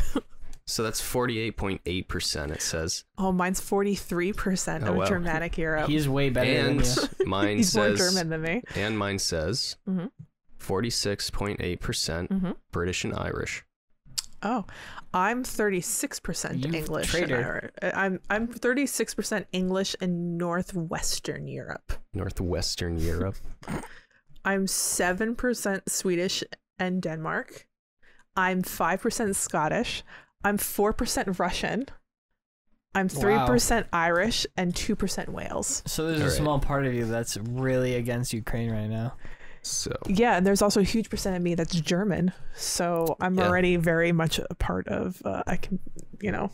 so that's forty-eight point eight percent. It says, Oh, mine's 43% Oh, of wow. Germanic Europe. He's way better and than you. <laughs> mine He's more German than me. and mine says, Mhm. forty-six point eight percent Mhm. British and Irish. Oh, I'm 36% You English. traitor. Uh, I'm I'm 36% English and Northwestern Europe. Northwestern Europe. <laughs> I'm 7% Swedish and Denmark. I'm 5% Scottish. I'm 4% Russian. I'm 3% Irish and 2% Wales. So there's a Alright. small part of you that's really against Ukraine right now. So Yeah, and there's also a huge percent of me that's German. So I'm Yeah. already very much a part of uh, I can, you know,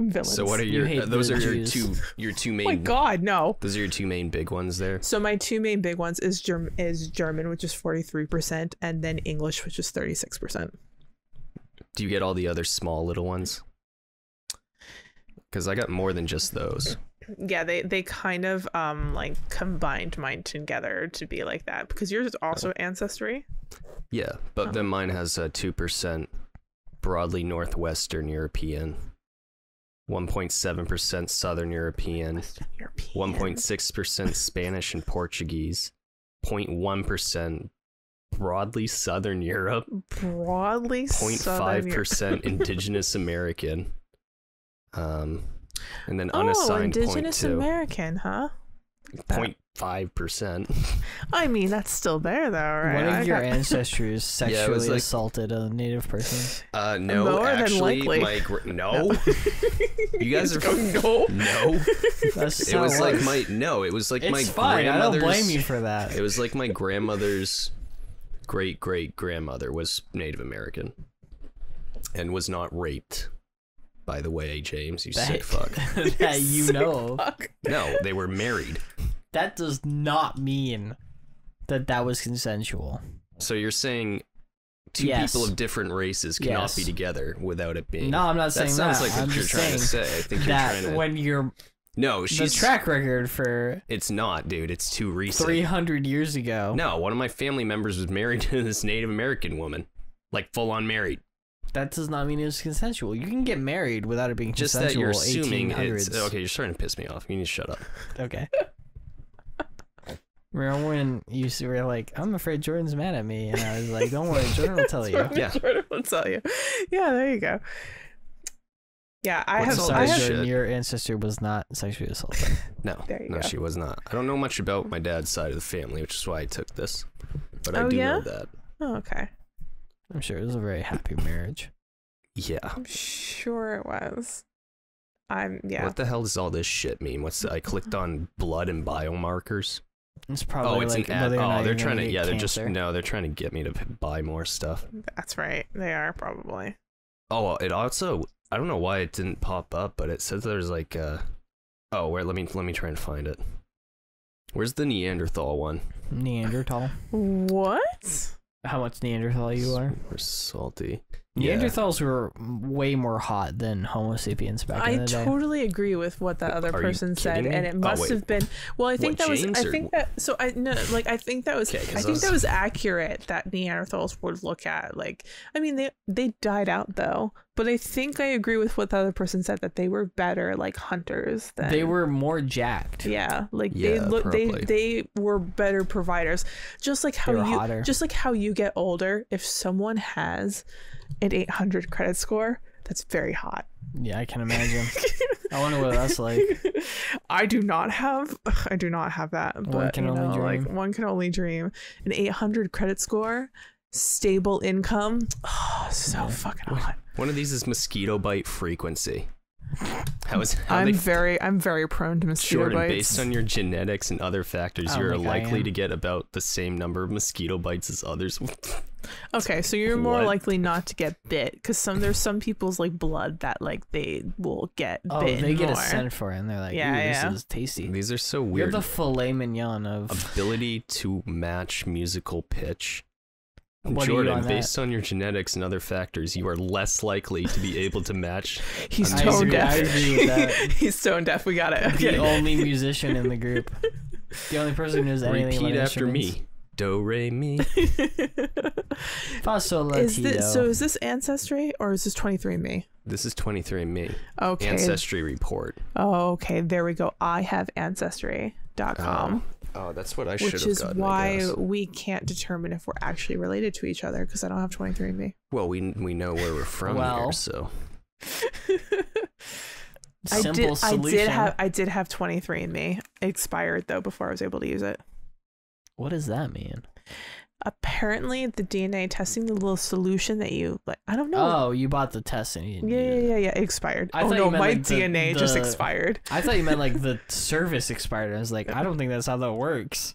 villains. so what are your hate uh, those are your Jews. two your two Oh main my god, no. those are your two main big ones there. So my two main big ones is Germ is German, which is 43%, and then English, which is 36%. Do you get all the other small little ones? Because I got more than just those. Yeah, they they kind of um like combined mine together to be like that because yours is also ancestry. Yeah, but Oh. then mine has a two percent broadly northwestern European, one point seven percent southern European, European. one point six percent Spanish and Portuguese, 0.1 percent broadly southern Europe, broadly 0.5 Southern Europe. percent <laughs> indigenous American, um, and then unassigned. Oh, unassigned indigenous 0.2, American, huh? 0.5 percent. <laughs> I mean, that's still there though, right? What I if your <laughs> ancestors sexually was like- assaulted a native person? Uh, no, More than actually, likely. my gr- no. <laughs> you guys are Go, no. no. That's just It how was like my no. It was like It's my fine. I don't grandmother's. blame you for that. It was like my grandmother's great great grandmother was Native American, and was not raped. By the way, James, you sick fuck. <laughs> that you know. Fuck. No, they were married. That does not mean that that was consensual. So you're saying two Yes. people of different races cannot Yes. be together without it being. No, I'm not saying that saying sounds that. like what I'm you're trying to say. I think you're trying to. when you're no, the she's track record for It's not, dude. It's too recent. 300 years ago. No, one of my family members was married <laughs> to this Native American woman, like full on married. That does not mean it was consensual. You can get married without it being Just consensual. that you're assuming 1800s. it's okay. You're starting to piss me off. You need to shut up. Okay. Remember when you s- were like, "I'm afraid Jordan's mad at me," and I was like, "Don't worry, <laughs> Jordan will tell you." Yeah. Jordan will tell you. Yeah, there you go. Yeah, I What's have. all Sorry, I have? Jordan, your ancestor was not sexually assaulted. <laughs> No, There you no, go. she was not. I don't know much about my dad's side of the family, which is why I took this. But I Oh, do yeah? know that. oh, okay. I'm sure it was a very happy marriage. Yeah. I'm sure it was. I'm yeah. What the hell does all this shit mean? What's I clicked on blood and biomarkers. It's probably oh, it's like an ad. whether or Oh, they're trying gonna to. get Yeah, they're just no. They're trying to get me to buy more stuff. That's right. They are probably. Oh, it also. I don't know why it didn't pop up, but it says there's like. uh Oh, where? Let me let me try and find it. Where's the Neanderthal one? Neanderthal. What? How much Neanderthal you are? We're salty. Yeah. Neanderthals were way more hot than Homo sapiens back I in the day. I totally agree with what that other Are person said, me? and it Oh, must wait. have been. Well, I think What, that was. James, I or- think that. So I no, like I think that was. Okay, 'cause I I think was- that was accurate. That Neanderthals would look at like. I mean, they they died out though, but I think I agree with what the other person said that they were better like hunters than They were more jacked. Yeah, like they look they they were better providers. Just like how you hotter. just like how you get older, if someone has an 800 credit score, that's very hot. Yeah, I can imagine. <laughs> I wonder what that's like. I do not have I do not have that, but can you only know, like one can only dream. An 800 credit score, stable income. Oh, <sighs> so fucking hot. One of these is mosquito bite frequency. How is how I'm they very I'm very prone to mosquito Jordan, bites. based on your genetics and other factors, oh I you're think likely to get about the same number of mosquito bites as others. <laughs> Okay, so you're more What? likely not to get bit because some there's some people's like blood that like they will get Oh, bit. they get more. a scent for it, and they're like, Yeah, "Ooh, yeah. this is tasty." These are so weird. You're the filet mignon of. Ability to match musical pitch. What Jordan, on based on your genetics and other factors, you are less likely to be able to match. <laughs> He's tone deaf. I agree with <laughs> that. He's tone deaf. We got it. the only <laughs> musician in the group. The only person who knows anything Repeat about after me. Do re mi. Fa sol la is ti, this so? Is this ancestry or is this 23andMe? This is 23andMe. Okay. Ancestry report. Oh, okay. There we go. I have ancestry.com. Oh, that's what I should which have is gotten. I why we can't determine if we're actually related to each other because I don't have 23andMe. Well, we we know where we're from Well. here, so <laughs> I Simple did. solution. I did have. I did have 23andMe. It expired though before I was able to use it. what does that mean? Apparently, the DNA testing, the little solution that you like. I don't know. Oh, you bought the test and you didn't yeah, yeah, yeah, yeah. Expired. I oh no, my like, the- DNA just the- expired. I thought you meant like the <laughs> service expired. I was like, I don't think that's how that works.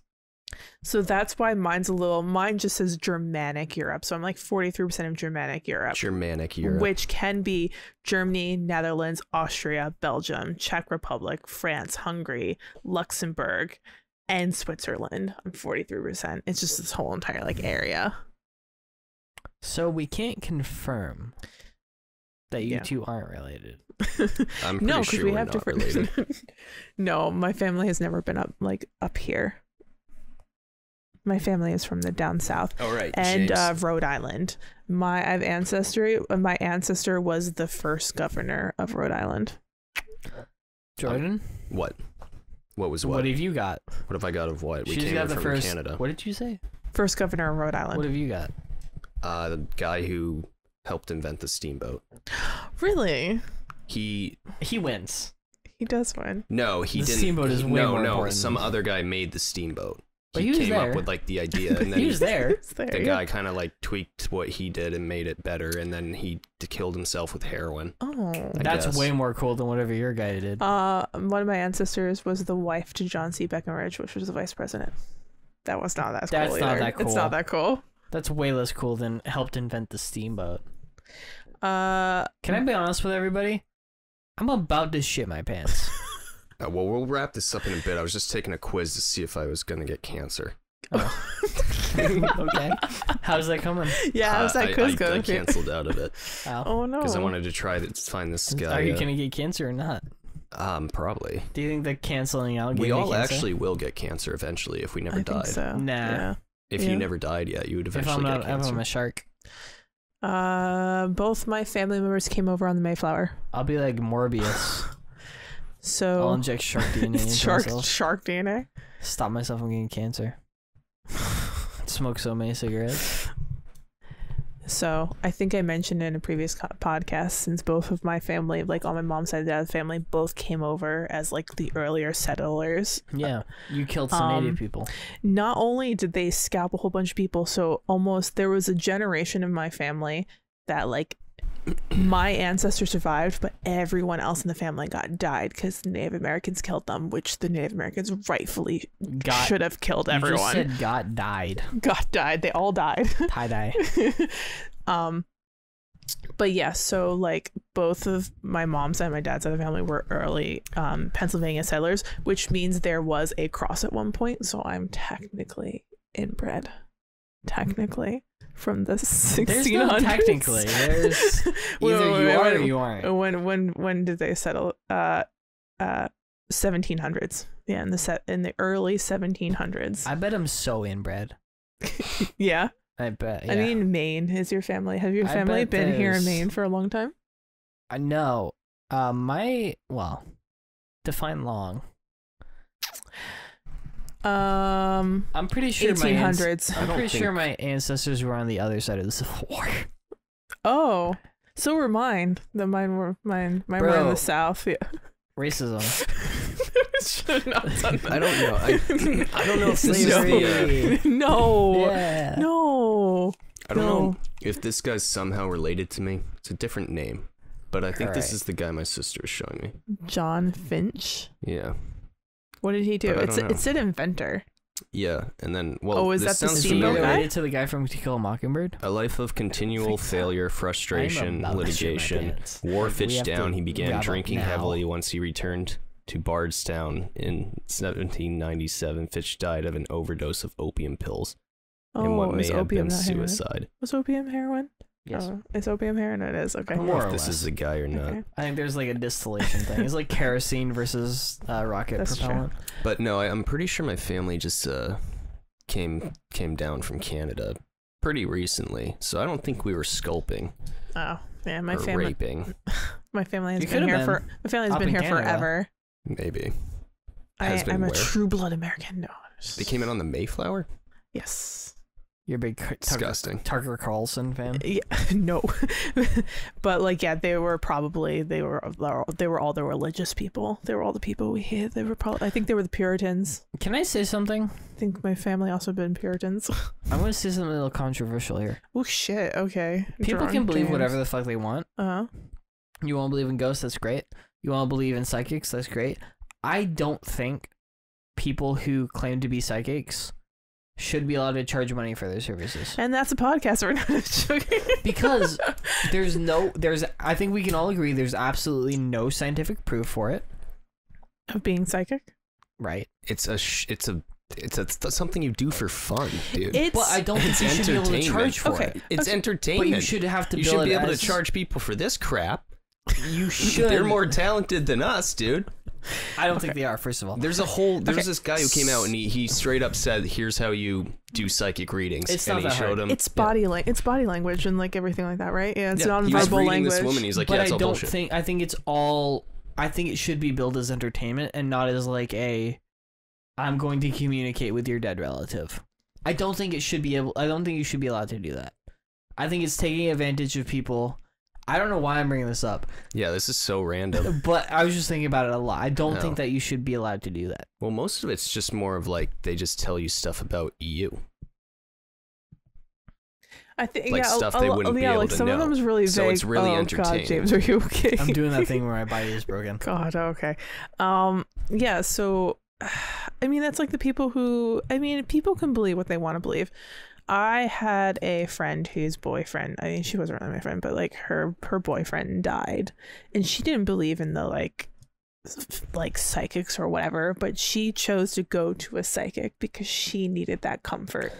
So that's why mine's a little. Mine just says Germanic Europe. So I'm like 43% of Germanic Europe. Germanic Europe. which can be Germany, Netherlands, Austria, Belgium, Czech Republic, France, Hungary, Luxembourg, and Switzerland. I'm 43%. It's just this whole entire like area. So we can't confirm that you Yeah. two aren't related. <laughs> I'm pretty no, because sure we have different. related. <laughs> no, my family has never been up like up here. My family is from the down south All right, and uh, Rhode Island. My I have ancestry. My ancestor was the first governor of Rhode Island. Jordan, what? What was what? what? have you got? What have I got of what? We She's came got in the from first. Canada. What did you say? First governor of Rhode Island. What have you got? Uh, the guy who helped invent the steamboat. <gasps> Really? He He wins. He does win. no, he The didn't. steamboat is he- way no, more no. important. Some other guy made the steamboat. But he, he came there. up with like the <laughs> idea, and then He was there. <laughs> It's there, the yeah. guy kind of like tweaked what he did and made it better, and then he killed himself with heroin. Oh. I That's guess. way more cool than whatever your guy did. Uh, one of my ancestors was the wife to John C. Breckinridge, which was the vice president. That was not that That's cool. not either. that It's not that cool. That's way less cool than helped invent the steamboat. Uh, Can I be honest with everybody? I'm about to shit my pants. <laughs> Uh, well, we'll wrap this up in a bit. I was just taking a quiz to see if I was gonna get cancer. <laughs> okay. How's that coming? yeah, how's Uh, that I, quiz I, going? I canceled out of it Al? Oh no! because I wanted to try to find this guy. Are you uh, gonna get cancer or not? Um, probably. Do you think the canceling out? We gave me all cancer? actually will get cancer eventually if we never I died. think so. Nah. Yeah. If Yeah. you never died yet, you would If eventually I'm not, get if. I'm a shark, Uh, both my family members came over on the Mayflower, I'll be like Morbius. <laughs> I'll inject shark <laughs> DNA into shark myself. shark DNA. Stop myself from getting cancer. <sighs> Smoke so many cigarettes. So I think I mentioned in a previous co- podcast, since both of my family, like on my mom's side of the family, both came over as like the earlier settlers. Yeah, you killed some Um, native people. Not only did they scalp a whole bunch of people, so almost there was a generation of my family that like my ancestor survived, but everyone else in the family got died because the Native Americans killed them, which the Native Americans rightfully Got should have killed everyone. you said got died. got died. They all died. <laughs> Tie dye. um but yeah so like both of my mom's and my dad's side of the family were early um pennsylvania settlers which means there was a cross at one point so i'm technically inbred technically from the 1600s There's no technically. There's <laughs> either wait, you wait, are or you aren't. when when when did they settle uh uh 1700s yeah in the set in the early 1700s I bet I'm so inbred. <laughs> yeah I bet. I mean, Maine is your family. Have your family been here in Maine for a long time? I know. Uh, my well, define long. Um, I'm pretty sure my ans- 1800s. I I'm don't pretty sure my ancestors were on the other side of the Civil <laughs> War. Oh, so were mine. The mine were mine. Mine were in the South. Yeah. Racism. <laughs> Should have not <laughs> done that. I don't know. I, I don't know if this Slavery. the. Uh, no, yeah. no. I don't No. know if this guy's somehow related to me. It's a different name, but I think this is the guy my sister is showing me. John Finch. Yeah, What did he do? But I It's don't know. it said inventor. yeah, and then well, Oh, is this that the sounds Is he Steamboat familiar. guy? related to the guy from To Kill a Mockingbird? A life of continual think uh, so. failure, frustration, about to shit my litigation. War Like, we pitched have to down. He began drinking heavily once he returned to Bardstown in 1797. Fitch died of an overdose of opium pills Oh, and what may have opium been not heroin? suicide. Was opium heroin? Yes. Oh, is opium heroin? It is. Okay. I don't know More if or this less. is a guy or not. Okay. I think there's like a distillation thing. It's like <laughs> kerosene versus uh, rocket That's true. propellant. But no, I, I'm pretty sure my family just uh, came came down from Canada pretty recently, so I don't think we were sculpting Oh, yeah. My family. raping. <laughs> My family has You been here been for. My family's up been here Canada. forever. Maybe. I, Has been I'm a true blood American. No, Mayflowers. They came in on the Mayflower. Yes. You're a big Tucker, Disgusting. Tucker Carlson fan. Yeah, <laughs> no, <laughs> but like yeah, they were probably they were they were all the religious people. They were all the people we hate. They were probably I think they were the Puritans. Can I say something? I think my family also been Puritans. I'm going to say something a little controversial here. oh shit. Okay. People can believe whatever the fuck they want. Uh huh. You want to believe in ghosts? That's great. You want to believe in psychics? That's great. I don't think people who claim to be psychics should be allowed to charge money for their services And that's a podcast. We're not <laughs> joking. because <laughs> there's no there's I think we can all agree there's absolutely no scientific proof for it, of being psychic. right? It's a. Sh- it's a. It's a, it's something you do for fun, dude. It's But I don't think you should be able to charge for Okay. it. it's okay. entertainment. But you should have to You should be able as- to charge people for this crap. You <laughs> should. They're more talented than us, dude. I don't think they are. First of all, There's a whole. There's Okay. this guy who came out and he, he straight up said, "Here's how you do psychic readings." It's and not he that showed hard. him. it's body lang- it's body language and like everything like that, right? Yeah, it's Yeah, he was nonverbal reading language. this woman. He's like, but "Yeah, it's I all don't bullshit." think I think it's all. I think it should be billed as entertainment and not as like a. I'm going to communicate with your dead relative. I don't think it should be able. I don't think you should be allowed to do that. I think it's taking advantage of people. I don't know why I'm bringing this up, yeah, this is so random. <laughs> but I was just thinking about it a lot. I don't No. think that you should be allowed to do that. well, most of it's just more of like they just tell you stuff about you. I think like yeah, a- stuff a they lo- wouldn't be yeah, able like to some of know. them's really vague. So it's really oh, God, entertaining. James, are you okay? I'm doing that thing where my body is <laughs> broken. God, okay. Um, yeah, so <sighs> I mean that's like the people who I mean, people can believe what they want to believe. I had a friend whose boyfriend, I mean she wasn't really my friend, but like her her boyfriend died and she didn't believe in the like like psychics or whatever, but she chose to go to a psychic because she needed that comfort.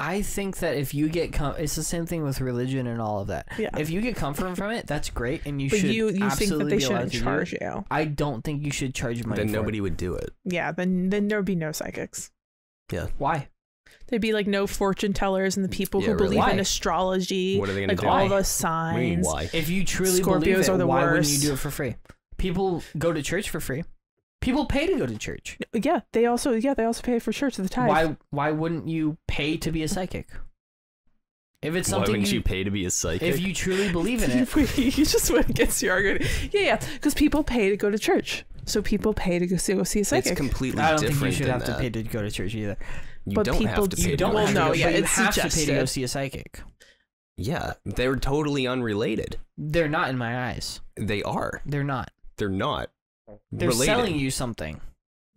I think that if you get com- it's the same thing with religion and all of that. Yeah. If you get comfort from it, that's great, and you but should you you think that they shouldn't charge it. you. I don't think you should charge money. then for nobody It. would do it. Yeah, then then there'd be no psychics. Yeah. Why? There'd be like no fortune tellers and the people Yeah, who really. believe in astrology. What are they gonna like do? all Why? the signs. do why? If you truly Scorpios believe it, are the why wouldn't you do it for free? People go to church for free. People pay to go to church. Yeah, they also yeah they also pay for church the tithe. Why? Why wouldn't you pay to be a psychic? If it's Why something wouldn't you, you, pay to be a psychic? if you truly <laughs> believe in it, <laughs> you just went against your argument. Yeah, yeah, because people pay to go to church, so people pay to go see, go see a it's psychic. completely I don't think you should than have to pay to go to church either. You But don't people- have to pay. You don't go Well, have to to, no, yeah, but you it's have to pay to go see a psychic. Yeah, they're totally unrelated. They're not in my eyes. They are. They're not. They're not. They're related. selling you something.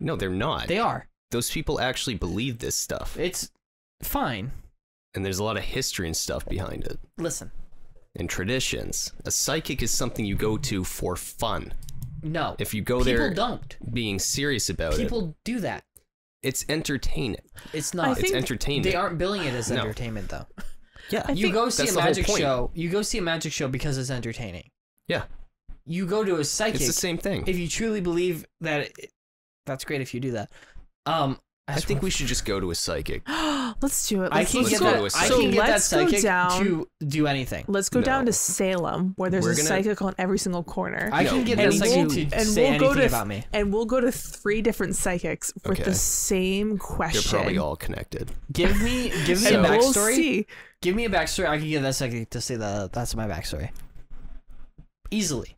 No, they're not. They are. Those people actually believe this stuff, It's fine. and there's a lot of history and stuff behind it, Listen, and traditions. A psychic is something you go to for fun. no. If you go people there don't. being serious about it, People do that. It's entertaining. It's I not. think It's entertaining. they aren't billing it as No. entertainment though. Yeah, I you think go see that's a the whole magic point. show. You go see a magic show because it's entertaining. Yeah. You go to a psychic it's the same thing. if you truly believe that. It, that's great if you do that. Um, I just think we should just go to a psychic. <gasps> <gasps> <gasps> let's do it. I Let's, can let's get go that. to a I psychic. can get that let's go psychic down. to do anything. Let's go down to Salem, where there's We're a gonna- psychic on every single corner. I No, can get and that we'll- psychic to and say we'll go anything to- about me. and we'll go to three different psychics with Okay. the same question. They're probably all connected. Give me, give me So- a and we'll backstory. see. Give me a backstory. I can get that psychic to say that that's my backstory. Easily.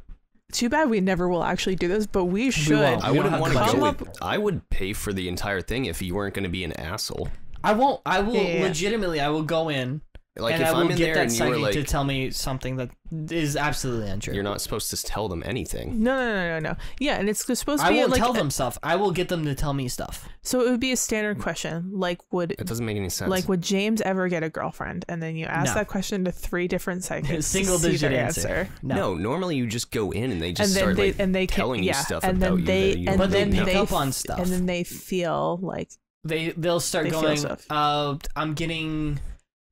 Too bad we never will actually do this, but we should. won't. I wouldn't want to have to go. With, I would pay for the entire thing if you weren't going to be an asshole. I won't. I will Yeah, yeah, yeah. legitimately. I will go in Like and if I will I'm in get there that and you were psychic like, to tell me something that is absolutely untrue. you're not supposed to tell them anything. No, no, no, no, no. Yeah, and it's supposed to I be won't like tell a- them stuff. I will get them to tell me stuff. So it would be a standard question, like would It doesn't make any sense. like would James ever get a girlfriend? And then you ask No. that question to three different <laughs> psychics. to Single see digit their answer. No. no. normally you just go in and they just and then start they like and they can, telling you yeah, stuff and about then they you that you and But they then pick they up on stuff. and then they feel like They they'll start They going. Uh, I'm getting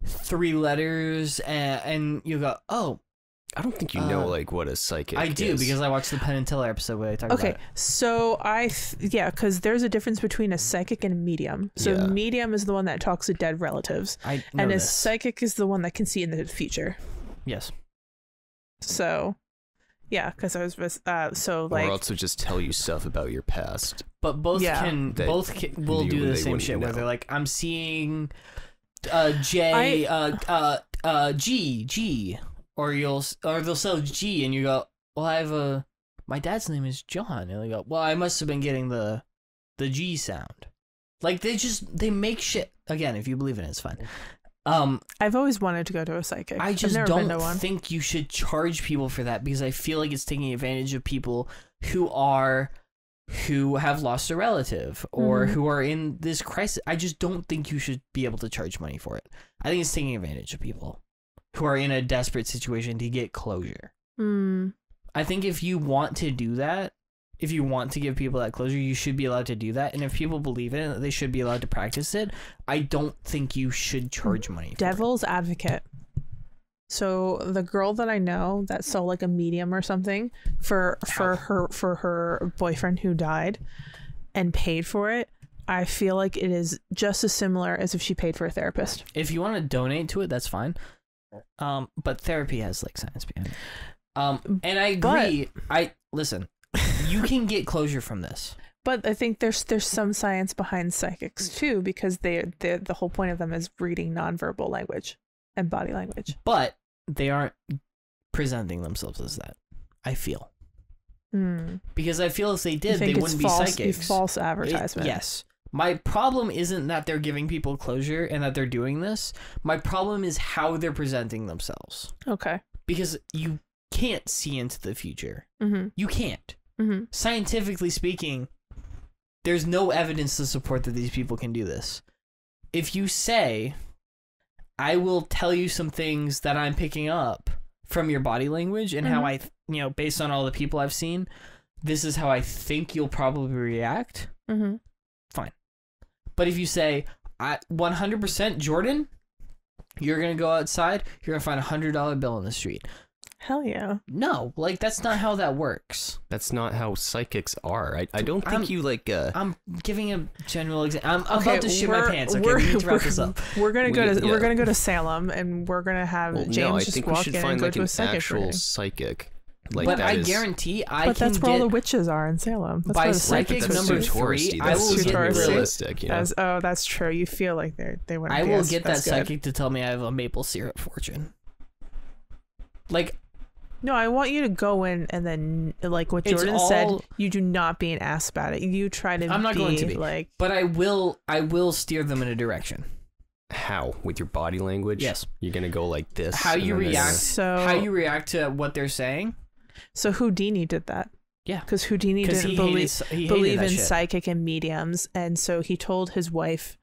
three letters, and, and you go, oh, I don't think you know Uh, like what a psychic. Is. I do is. because I watched the Penn and Teller episode where they talk okay about it. so i th- yeah because there's a difference between a psychic and a medium so Yeah. medium is the one that talks to dead relatives I know and a psychic is the one that can see in the future yes. so Yeah, because I was uh so like or also just tell you stuff about your past. But both Yeah. can They- both can, will do the same wouldn't shit where they're like, I'm seeing uh J uh uh uh G G or you'll s- or they'll sell G and you go, Well I have a my dad's name is John and they go, Well I must have been getting the the G sound. Like they just they make shit again, if you believe in it, it's fine. Um I've always wanted to go to a psychic. I just never been to don't think you should charge people for that because I feel like it's taking advantage of people who are who have lost a relative or Mhm. who are in this crisis. I just don't think you should be able to charge money for it. I think it's taking advantage of people who are in a desperate situation to get closure. Hmm. I think if you want to do that, if you want to give people that closure, you should be allowed to do that. And if people believe in it, they should be allowed to practice it. I don't think you should charge money. For it. Devil's advocate. So the girl that I know that saw like a medium or something for for her for her boyfriend who died and paid for it, I feel like it is just as similar as if she paid for a therapist. if you want to donate to it, that's fine. Um, but therapy has like science behind it. Um, and I But- agree. I listen. You can get closure from this. But I think there's there's some science behind psychics too because they they the whole point of them is reading nonverbal language and body language. but they aren't presenting themselves as that. I feel Hmm. because I feel if they did, they wouldn't be false, psychics. false It- advertisement. yes. My problem isn't that they're giving people closure and that they're doing this. My problem is how they're presenting themselves. Okay. Because you can't see into the future. Mm-hmm. You can't. Mm-hmm. scientifically speaking, there's no evidence to support that these people can do this. If you say, I will tell you some things that I'm picking up from your body language and how Mhm. I, you know, based on all the people I've seen, this is how I think you'll probably react. Mm-hmm. Fine. But if you say, I 100% Jordan, you're going to go outside, you're going to find a $100 bill in the street. Hell yeah. No, like that's not how that works. That's not how psychics are. I, I don't think I'm- you like uh I'm giving a general example. I'm, I'm Okay, about to shit my we're- pants. Okay, we're- we need to wrap we're- this up. <laughs> We're gonna go We- to yeah. we're gonna go to Salem and we're gonna have well, James no, I just think we walk should in find and go like to an a psychic actual reading. psychic. Like but I is- guarantee I But can that's where get all the witches are in Salem. That's by where the psychic that's number touristy. three. I will get realistic, you know. That's, oh, that's true. You feel like they they wouldn't. I will get that psychic to tell me I have a maple syrup fortune. Like No, I want you to go in and then, like what It's Jordan said, all- you do not be an ass about it. You try to. I'm not be, going to be. like. but I will I will steer them in a direction. how with your body language. Yes. you're gonna go like this. How and you then they're react. So How you react to what they're saying? so Houdini did that. Yeah. because Houdini Because didn't he believe hated, he hated believe that in shit. psychic and mediums and so he told his wife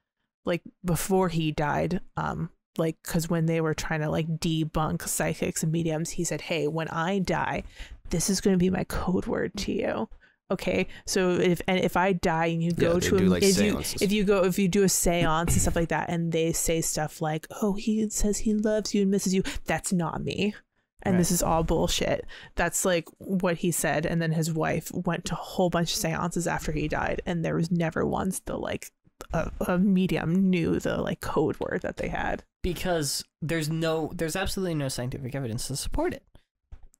like before he died um like because when they were trying to like debunk psychics and mediums he said hey when i die this is going to be my code word to you okay so if and if i die and you go they to a, like, if you if you go if you do a seance and stuff like that and they say stuff like oh he says he loves you and misses you that's not me and this is all bullshit. That's like what he said. And then his wife went to a whole bunch of seances after he died, and there was never once the like a, a medium knew the like code word that they had. because there's no there's absolutely no scientific evidence to support it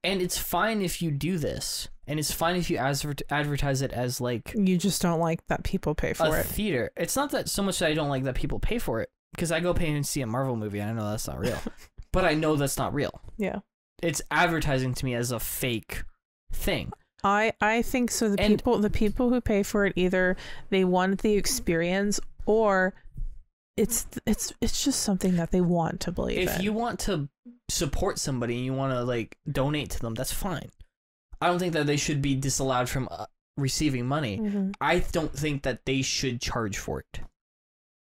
and it's fine if you do this and it's fine if you adver- advertise it as like You just don't like that people pay for a it. theater it's not that so much that i don't like that people pay for it because i go pay and see a marvel movie and i know that's not real <laughs> but i know that's not real Yeah. it's advertising to me as a fake thing I I think so. The And- people the people who pay for it either they want the experience or it's it's it's just something that they want to believe if in. you want to support somebody and you want to like donate to them that's fine i don't think that they should be disallowed from uh, receiving money Mhm. i don't think that they should charge for it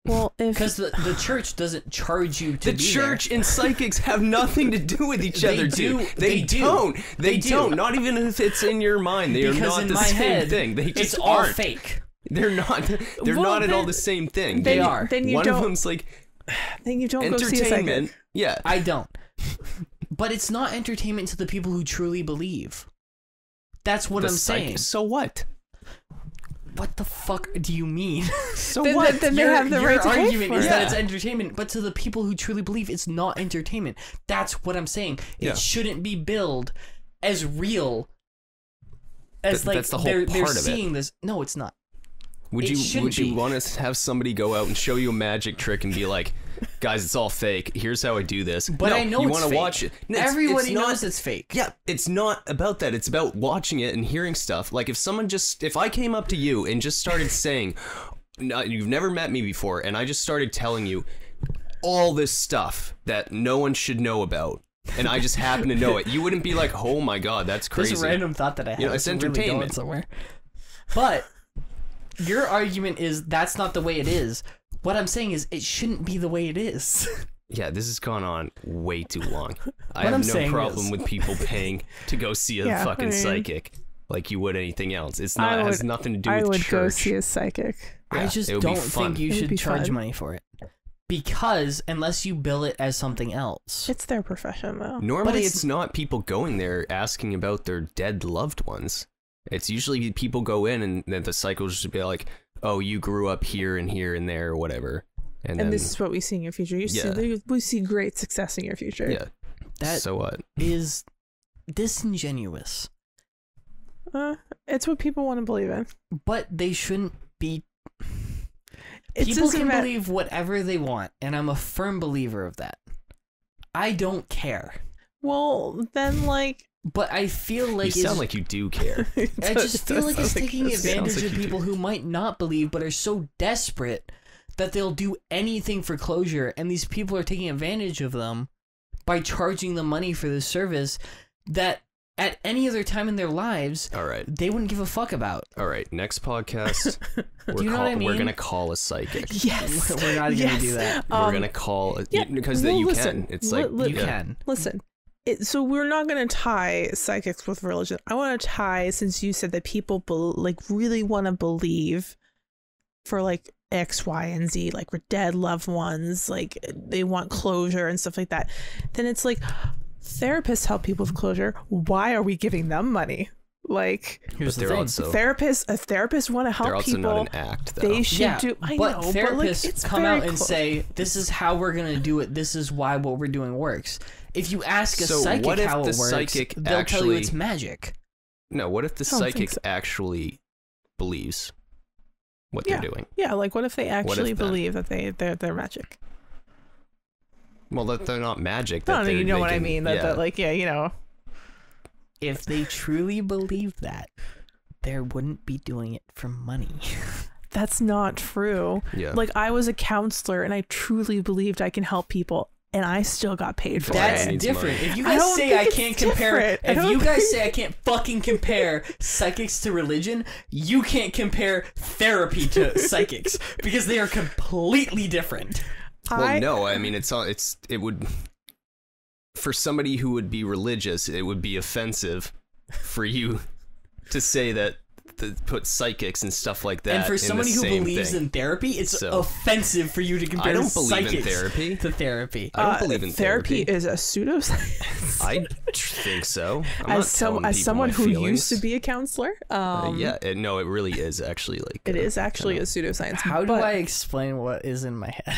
Well, if Because the, the church doesn't charge you to The be church and psychics have nothing to do with each <laughs> They other, do. dude. They They, do. don't. They, They do. don't. Not even if it's in your mind. They there. are not in the my same head, thing. They just it's all aren't. fake. They're not. They're Well, not at all the same thing. They then, are. Then you One don't. of them's like then you don't go see a psychic. entertainment. Yeah. I don't. But it's not entertainment to the people who truly believe. That's what The I'm psych- saying. So what? What the fuck do you mean? <laughs> So Then- what? then they your, have the right to pay argument for is it. that Yeah. it's entertainment, but to the people who truly believe, it's not entertainment. That's what I'm saying. It Yeah. shouldn't be billed as real as Th- like that's the whole they're they're part of it. seeing this. No, it's not. Would It you shouldn't would you want to have somebody go out and show you a magic trick and be like, guys, it's all fake. Here's how I do this. But No, I know you wanna watch it. No, it's- Everybody it's not- knows it's fake. Yeah, it's not about that. It's about watching it and hearing stuff. Like if someone just, if I came up to you and just started <laughs> saying, no, "You've never met me before," and I just started telling you all this stuff that no one should know about, and I just happen to know it, you wouldn't be like, "Oh my god, that's crazy." This random thought that I had. You know, it's really entertainment. somewhere. But your argument is that's not the way it is. What I'm saying is it shouldn't be the way it is. <laughs> Yeah, this has gone on way too long. <laughs> I have I'm no problem is- with people <laughs> paying to go see a Yeah, I fucking mean- psychic like you would anything else. It's I not it has nothing to do I with would go see a psychic. I just it would be don't think you should charge fun. money for it. Because unless you bill it as something else. It's their profession though. Normally, it's- it's, not people going there asking about their dead loved ones. It's usually people go in and then the cycles just be like, "Oh, you grew up here and here and there or whatever," and, And then this is what we see in your future. You Yeah. see, we see great success in your future. yeah. That so what? is disingenuous. Uh, it's what people want to believe in. But they shouldn't be It's people can about- believe whatever they want, and I'm a firm believer of that. I don't care. Well, then like But I feel like you it's, sound like you do care. <laughs> I just feel like it's taking it sounds advantage like of you do. people who might not believe but are so desperate that they'll do anything for closure and these people are taking advantage of them by charging them money for this service that at any other time in their lives All right, they wouldn't give a fuck about. all right. Next podcast, <laughs> we're, you know call- what I we're gonna call a psychic. <laughs> yes, We're not gonna yes. do that. we're Um, gonna call a, yeah, because well, you listen, can. It's li- like li- You yeah. can. Listen, it, so we're not going to tie psychics with religion. I want to tie since you said that people like really want to believe for like X, Y, and Z, like we're dead loved ones, like they want closure and stuff like that. Then it's like therapists help people with closure. Why are we giving them money? Like Here's But the they're thing. also therapists, if therapists want to help they're also people, not an act though. they should yeah, do. I but know, therapists but like it's come out and close. say, "This is how we're gonna do it. This is why what we're doing works." If you ask a So psychic what if how the it works, psychic they'll tell you it's magic. no, what if the I psychic so. actually believes what Yeah. they're doing? Yeah, like what if they actually then? believe that they they're they're magic? Well, that they're not magic. That no, they're you know what I mean. That, yeah. that like yeah, you know. If they truly believe that, they wouldn't be doing it for money. <laughs> That's not true. yeah. Like I was a counselor and I truly believed I can help people and I still got paid for That's it. needs different. If you I guys don't say I can't compare, different. If you guys think- say I can't fucking compare psychics to religion, you can't compare therapy to <laughs> psychics because they are completely different. well, I, no, I mean it's all it's it would for somebody who would be religious, it would be offensive for you <laughs> to say that to put psychics and stuff like that. and for in somebody the who believes thing. in therapy, it's So- offensive for you to compare I don't believe in therapy. to therapy. I don't uh, believe in therapy. therapy. is a pseudoscience. I think so. I'm not as some as someone who feelings. used to be a counselor, um, Uh, yeah, it, no, it really is actually like it uh, is actually a kinda- pseudoscience. How do I explain what is in my head?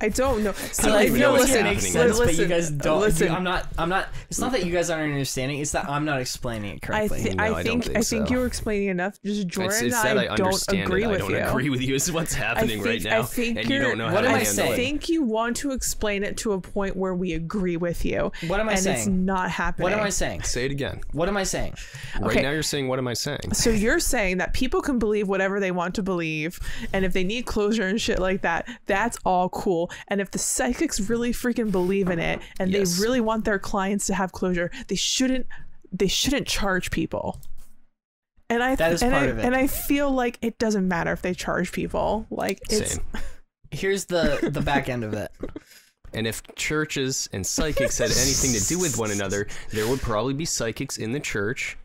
I don't know. <laughs> I So don't I feel like what's it happening makes sense, now. but you guys don't. Listen. I'm not. I'm not. It's not that you guys aren't understanding. It's that I'm not explaining it I, correctly. No, I I think think I think you were explaining enough. Just Jordan It's, and it's that I, I don't agree it. with I don't you. agree with you. Is what's happening think- right I think and you you're- don't know What how am to I handle I think you want to explain it to a point where we agree with you, what am I and it's not happening. What am I saying? Say it again. What am I saying? Right Okay. now, you're saying, "What am I saying?" So you're saying that people can believe whatever they want to believe, and if they need closure and shit like that, that's all cool. And if the psychics really freaking believe in it and Yes. they really want their clients to have closure, they shouldn't they shouldn't charge people. And I That is and part I, of it. and I feel like it doesn't matter if they charge people. Like it's Same. Here's the the back end of it. And if churches and psychics had anything to do with one another, there would probably be psychics in the church.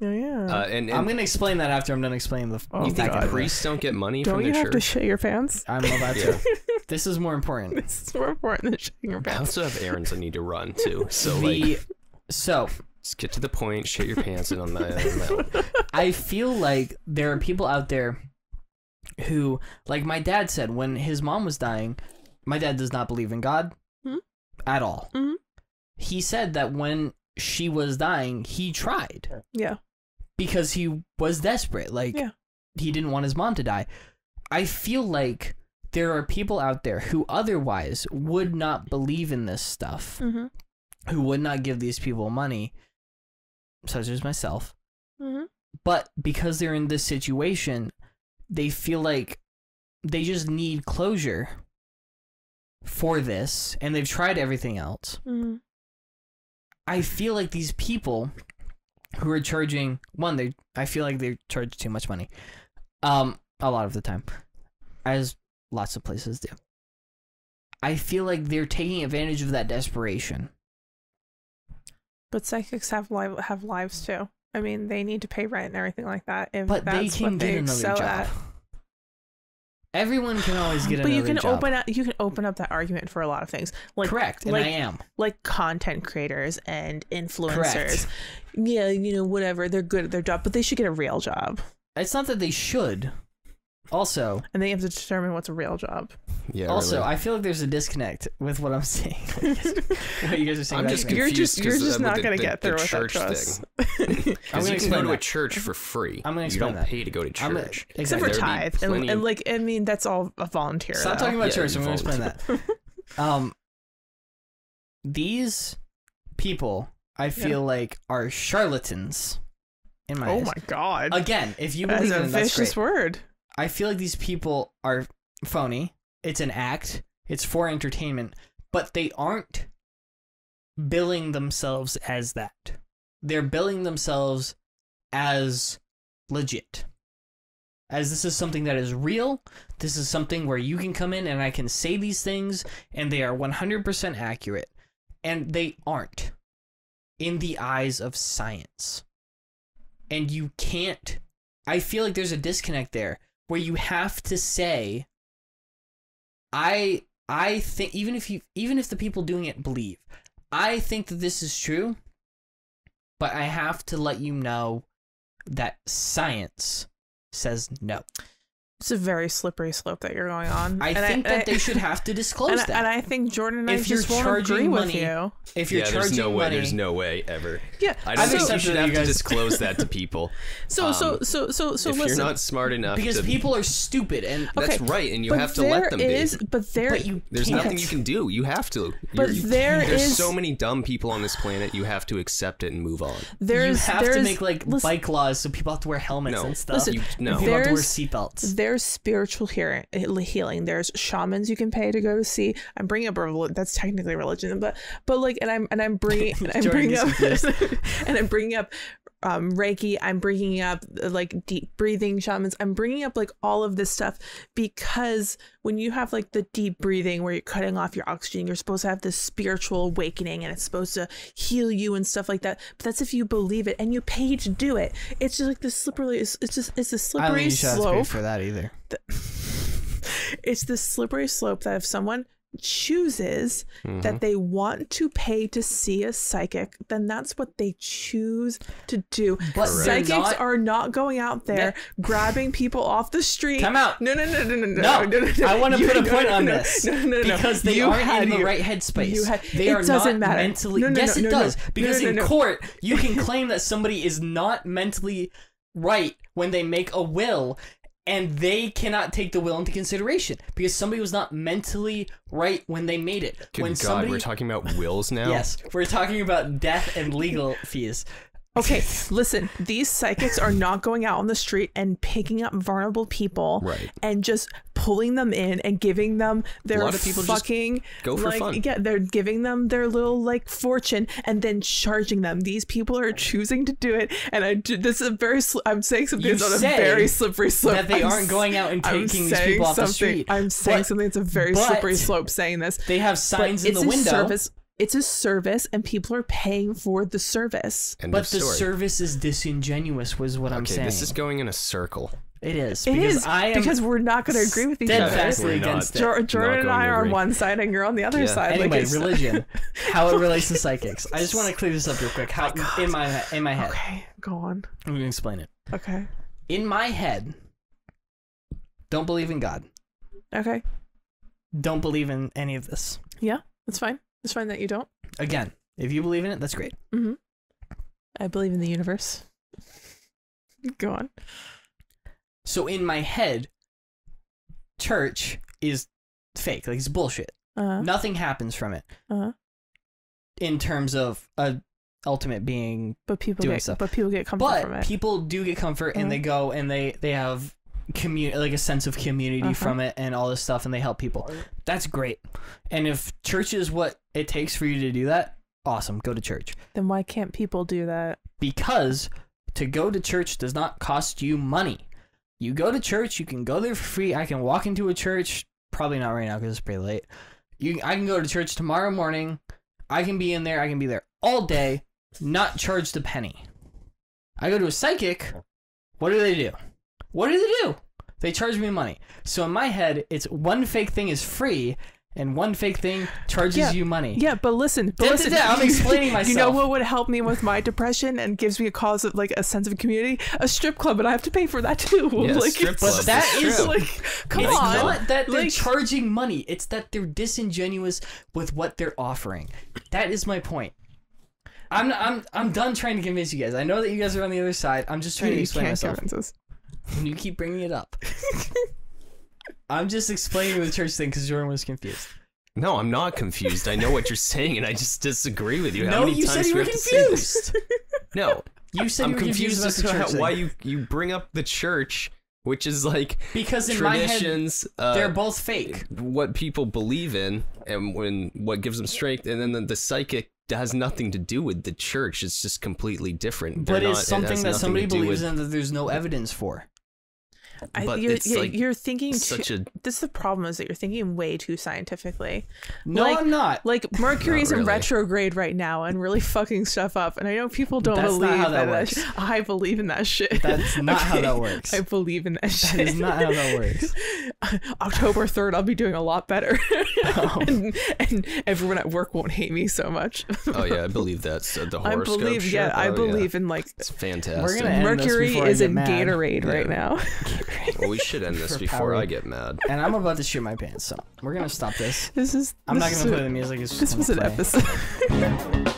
yeah. yeah. Uh, and, and I'm gonna explain that after I'm done explaining the. Oh, you the think back end of it. priests don't get money don't from you the have to church? shit your pants? I'm about Yeah. to. This is more important. <laughs> This is more important than shitting your pants. I also have errands I need to run too. So the like, so just get to the point. Shit your pants and on that. <laughs> I feel like there are people out there who, like my dad said, when his mom was dying, my dad does not believe in God Hmm? at all. Mhm. He said that when she was dying, he tried Yeah. because he was desperate. Like Yeah. he didn't want his mom to die. I feel like there are people out there who otherwise would not believe in this stuff, Mm-hmm. who would not give these people money, such as myself. Mm-hmm. But because they're in this situation, they feel like they just need closure for this, and they've tried everything else. Mm-hmm. I feel like these people who are charging one, they I feel like they charge too much money. Um, a lot of the time. As lots of places do. I feel like they're taking advantage of that desperation. But psychics have li- have lives too. I mean, they need to pay rent and everything like that. If But they can what get they another job. at. Everyone can always get but another you can job. open up you can open up that argument for a lot of things like Correct, and like, I am. like content creators and influencers Correct. yeah you know whatever they're good at their job but they should get a real job It's not that they should. Also, and they have to determine what's a real job Yeah. also, really. I feel like there's a disconnect with what I'm saying. <laughs> what you guys are saying. I'm just me. you're just you're 'cause just not gonna the- get the through with that church trust thing. <laughs> I'm Because gonna you can explain go to a church for free. I'm gonna explain you explain don't that. pay to go to I'm gonna- church. exactly. except for There'd be tithe and, and like i mean that's all a volunteer Stop though. talking about Yeah, church. I'm going to explain that. Um, these people, I feel like, are charlatans. In my oh eyes. my god Again, if you that's believe a in it, that's vicious great. word I feel like these people are phony. It's an act. It's for entertainment, but they aren't billing themselves as that. They're billing themselves as legit. As this is something that is real. This is something where you can come in and I can say these things and they are 100% accurate. And they aren't in the eyes of science. And you can't I feel like there's a disconnect there where you have to say I I think even if you even if the people doing it believe I think that this is true but I have to let you know that science says no. It's a very slippery slope that you're going on I And think and that they should have to disclose and, that. I- and I think Jordan and I If you're just won't charging agree with you. if you're yeah, charging there's no way. money, There's no way ever. Yeah. I don't think you should have you to disclose that to <laughs> people. So so Um, so so so if listen. you're not smart enough, because to, people are stupid and that's Okay, right, and you have to let them is, be. but there but you There's can't. nothing you can do. You have to. But You're- there there's is- so many dumb people on this planet. You have to accept it and move on. there's you have to make like bike laws so people have to wear helmets and stuff. Listen, You, no. People have to wear There's- seatbelts. There's spiritual hearing, healing. There's shamans you can pay to go to see. I'm bringing up that's technically religion, but but like, and I'm and I'm bringing and I'm bringing up <laughs> <laughs> and I'm bringing up um Reiki. I'm bringing up uh, like deep breathing shamans. I'm bringing up like all of this stuff because when you have like the deep breathing where you're cutting off your oxygen, you're supposed to have this spiritual awakening and it's supposed to heal you and stuff like that. But that's if you believe it and you pay to do it. It's just like this slippery. It's, it's just it's a slippery think you should have to pay slope for that either. <laughs> it's this slippery slope that if someone chooses Mm-hmm. that they want to pay to see a psychic, then that's what they choose to do. But Psychics not- are not going out there grabbing people off the street. Time out. No, no, no, no, no, No, no, no, no. I want to put a no, point no, on no, this No, no, no, no. because they You aren't had in the your- right headspace. you had- they it are doesn't not matter. mentally. No, no, yes, no, it no, no. does No, because no, in no. court you can <laughs> claim that somebody is not mentally right when they make a will. And they cannot take the will into consideration because somebody was not mentally right when they made it. Good when God, somebody, we're talking about wills now. yes, we're talking about death and legal fees. Okay, <laughs> listen, these psychics are not going out on the street and picking up vulnerable people Right. and just pulling them in and giving them their lot of people fucking go for like fun. yeah, they're giving them their little like fortune and then charging them. These people are choosing to do it and I do- this is a very I'm saying something You that's on a very slippery slope. that they I'm aren't going out and taking these people off the street. I'm saying But- something that's a very slippery slope saying this. They have signs in the window. service. It's a service and people are paying for the service. End But the service is disingenuous, was what I'm Okay, saying. this is going in a circle. it is. It because I am because we're not going to agree with each other. steadfastly We're not. against it. Jor- Jordan and I are on one side and you're on the other Yeah. side. Anyway, it's- religion, <laughs> how it relates to psychics. I just want to clear this up real quick. How in my in my head, Okay, go on. I'm gonna explain it. Okay. In my head, don't believe in God. Okay. Don't believe in any of this. Yeah, that's fine. It's fine that you don't. Again, If you believe in it, that's great. hmm I believe in the universe. <laughs> Go on. So in my head, church is fake. Like it's bullshit. Uh, Nothing happens from it Uh -huh. in terms of a ultimate being. but people Doing get stuff. but people get comfort from But it. people do get comfort and Uh-huh. they go and they they have community like a sense of community Uh-huh. from it and all this stuff and they help people. That's great. And if church is what it takes for you to do that, awesome. Go to church. then why can't people do that? because to go to church does not cost you money. You go to church, you can go there for free. I can walk into a church, probably not right now because it's pretty late. You, I can go to church tomorrow morning. I can be in there. I can be there all day, not charged a penny. I go to a psychic. What do they do? What do they do? They charge me money. So in my head, it's one fake thing is free, and one fake thing charges Yeah. you money. Yeah, but listen, but Da- da- listen. da, I'm <laughs> explaining myself. You know what would help me with my depression and gives me a cause of like a sense of community? A strip club, and I have to pay for that too. Yeah, <laughs> like, strip club. But that is is like, come it's on. not that they're Like- charging money. It's that they're disingenuous with what they're offering. That is my point. I'm I'm I'm done trying to convince you guys. I know that you guys are on the other side. I'm just trying to you explain can't myself. Convince us. And you keep bringing it up. <laughs> I'm just explaining the church thing because Jordan was confused. No, I'm not confused. I know what you're saying, and I just disagree with you. How no, many you times said you we were have to say this? confused. <laughs> No, You said I'm you were confused, confused about as the to church how, why you you bring up the church, which is like because in my head traditions. uh, they're both fake. what people believe in and when what gives them strength and then the, the psychic has nothing to do with the church it's just completely different They're But it's it something has that somebody believes with in that there's no evidence for. I, But you're, it's you're, like you're thinking too, a this is the problem is that you're thinking way too scientifically. No, Like- I'm not. Like <laughs> Mercury's in really. retrograde right now and really fucking stuff up. And I know people don't That's not believe how that that. works. sh- <laughs> I believe in that shit. That's <laughs> not how that works. I believe in that shit. That is not how that works. October 3rd, I'll be doing a lot better. Oh. and, and everyone at work won't hate me so much. oh yeah i believe that's uh, the I horoscope believe, shit. yeah, I Oh, believe in like it's fantastic We're gonna end this Mercury is in mad. Gatorade right Yeah. Now. well we should end <laughs> this before power. i get mad and I'm about to shoot my pants. So we're gonna stop this. This is. I'm this not gonna a- play the music. It's just This was gonna an play. episode. <laughs>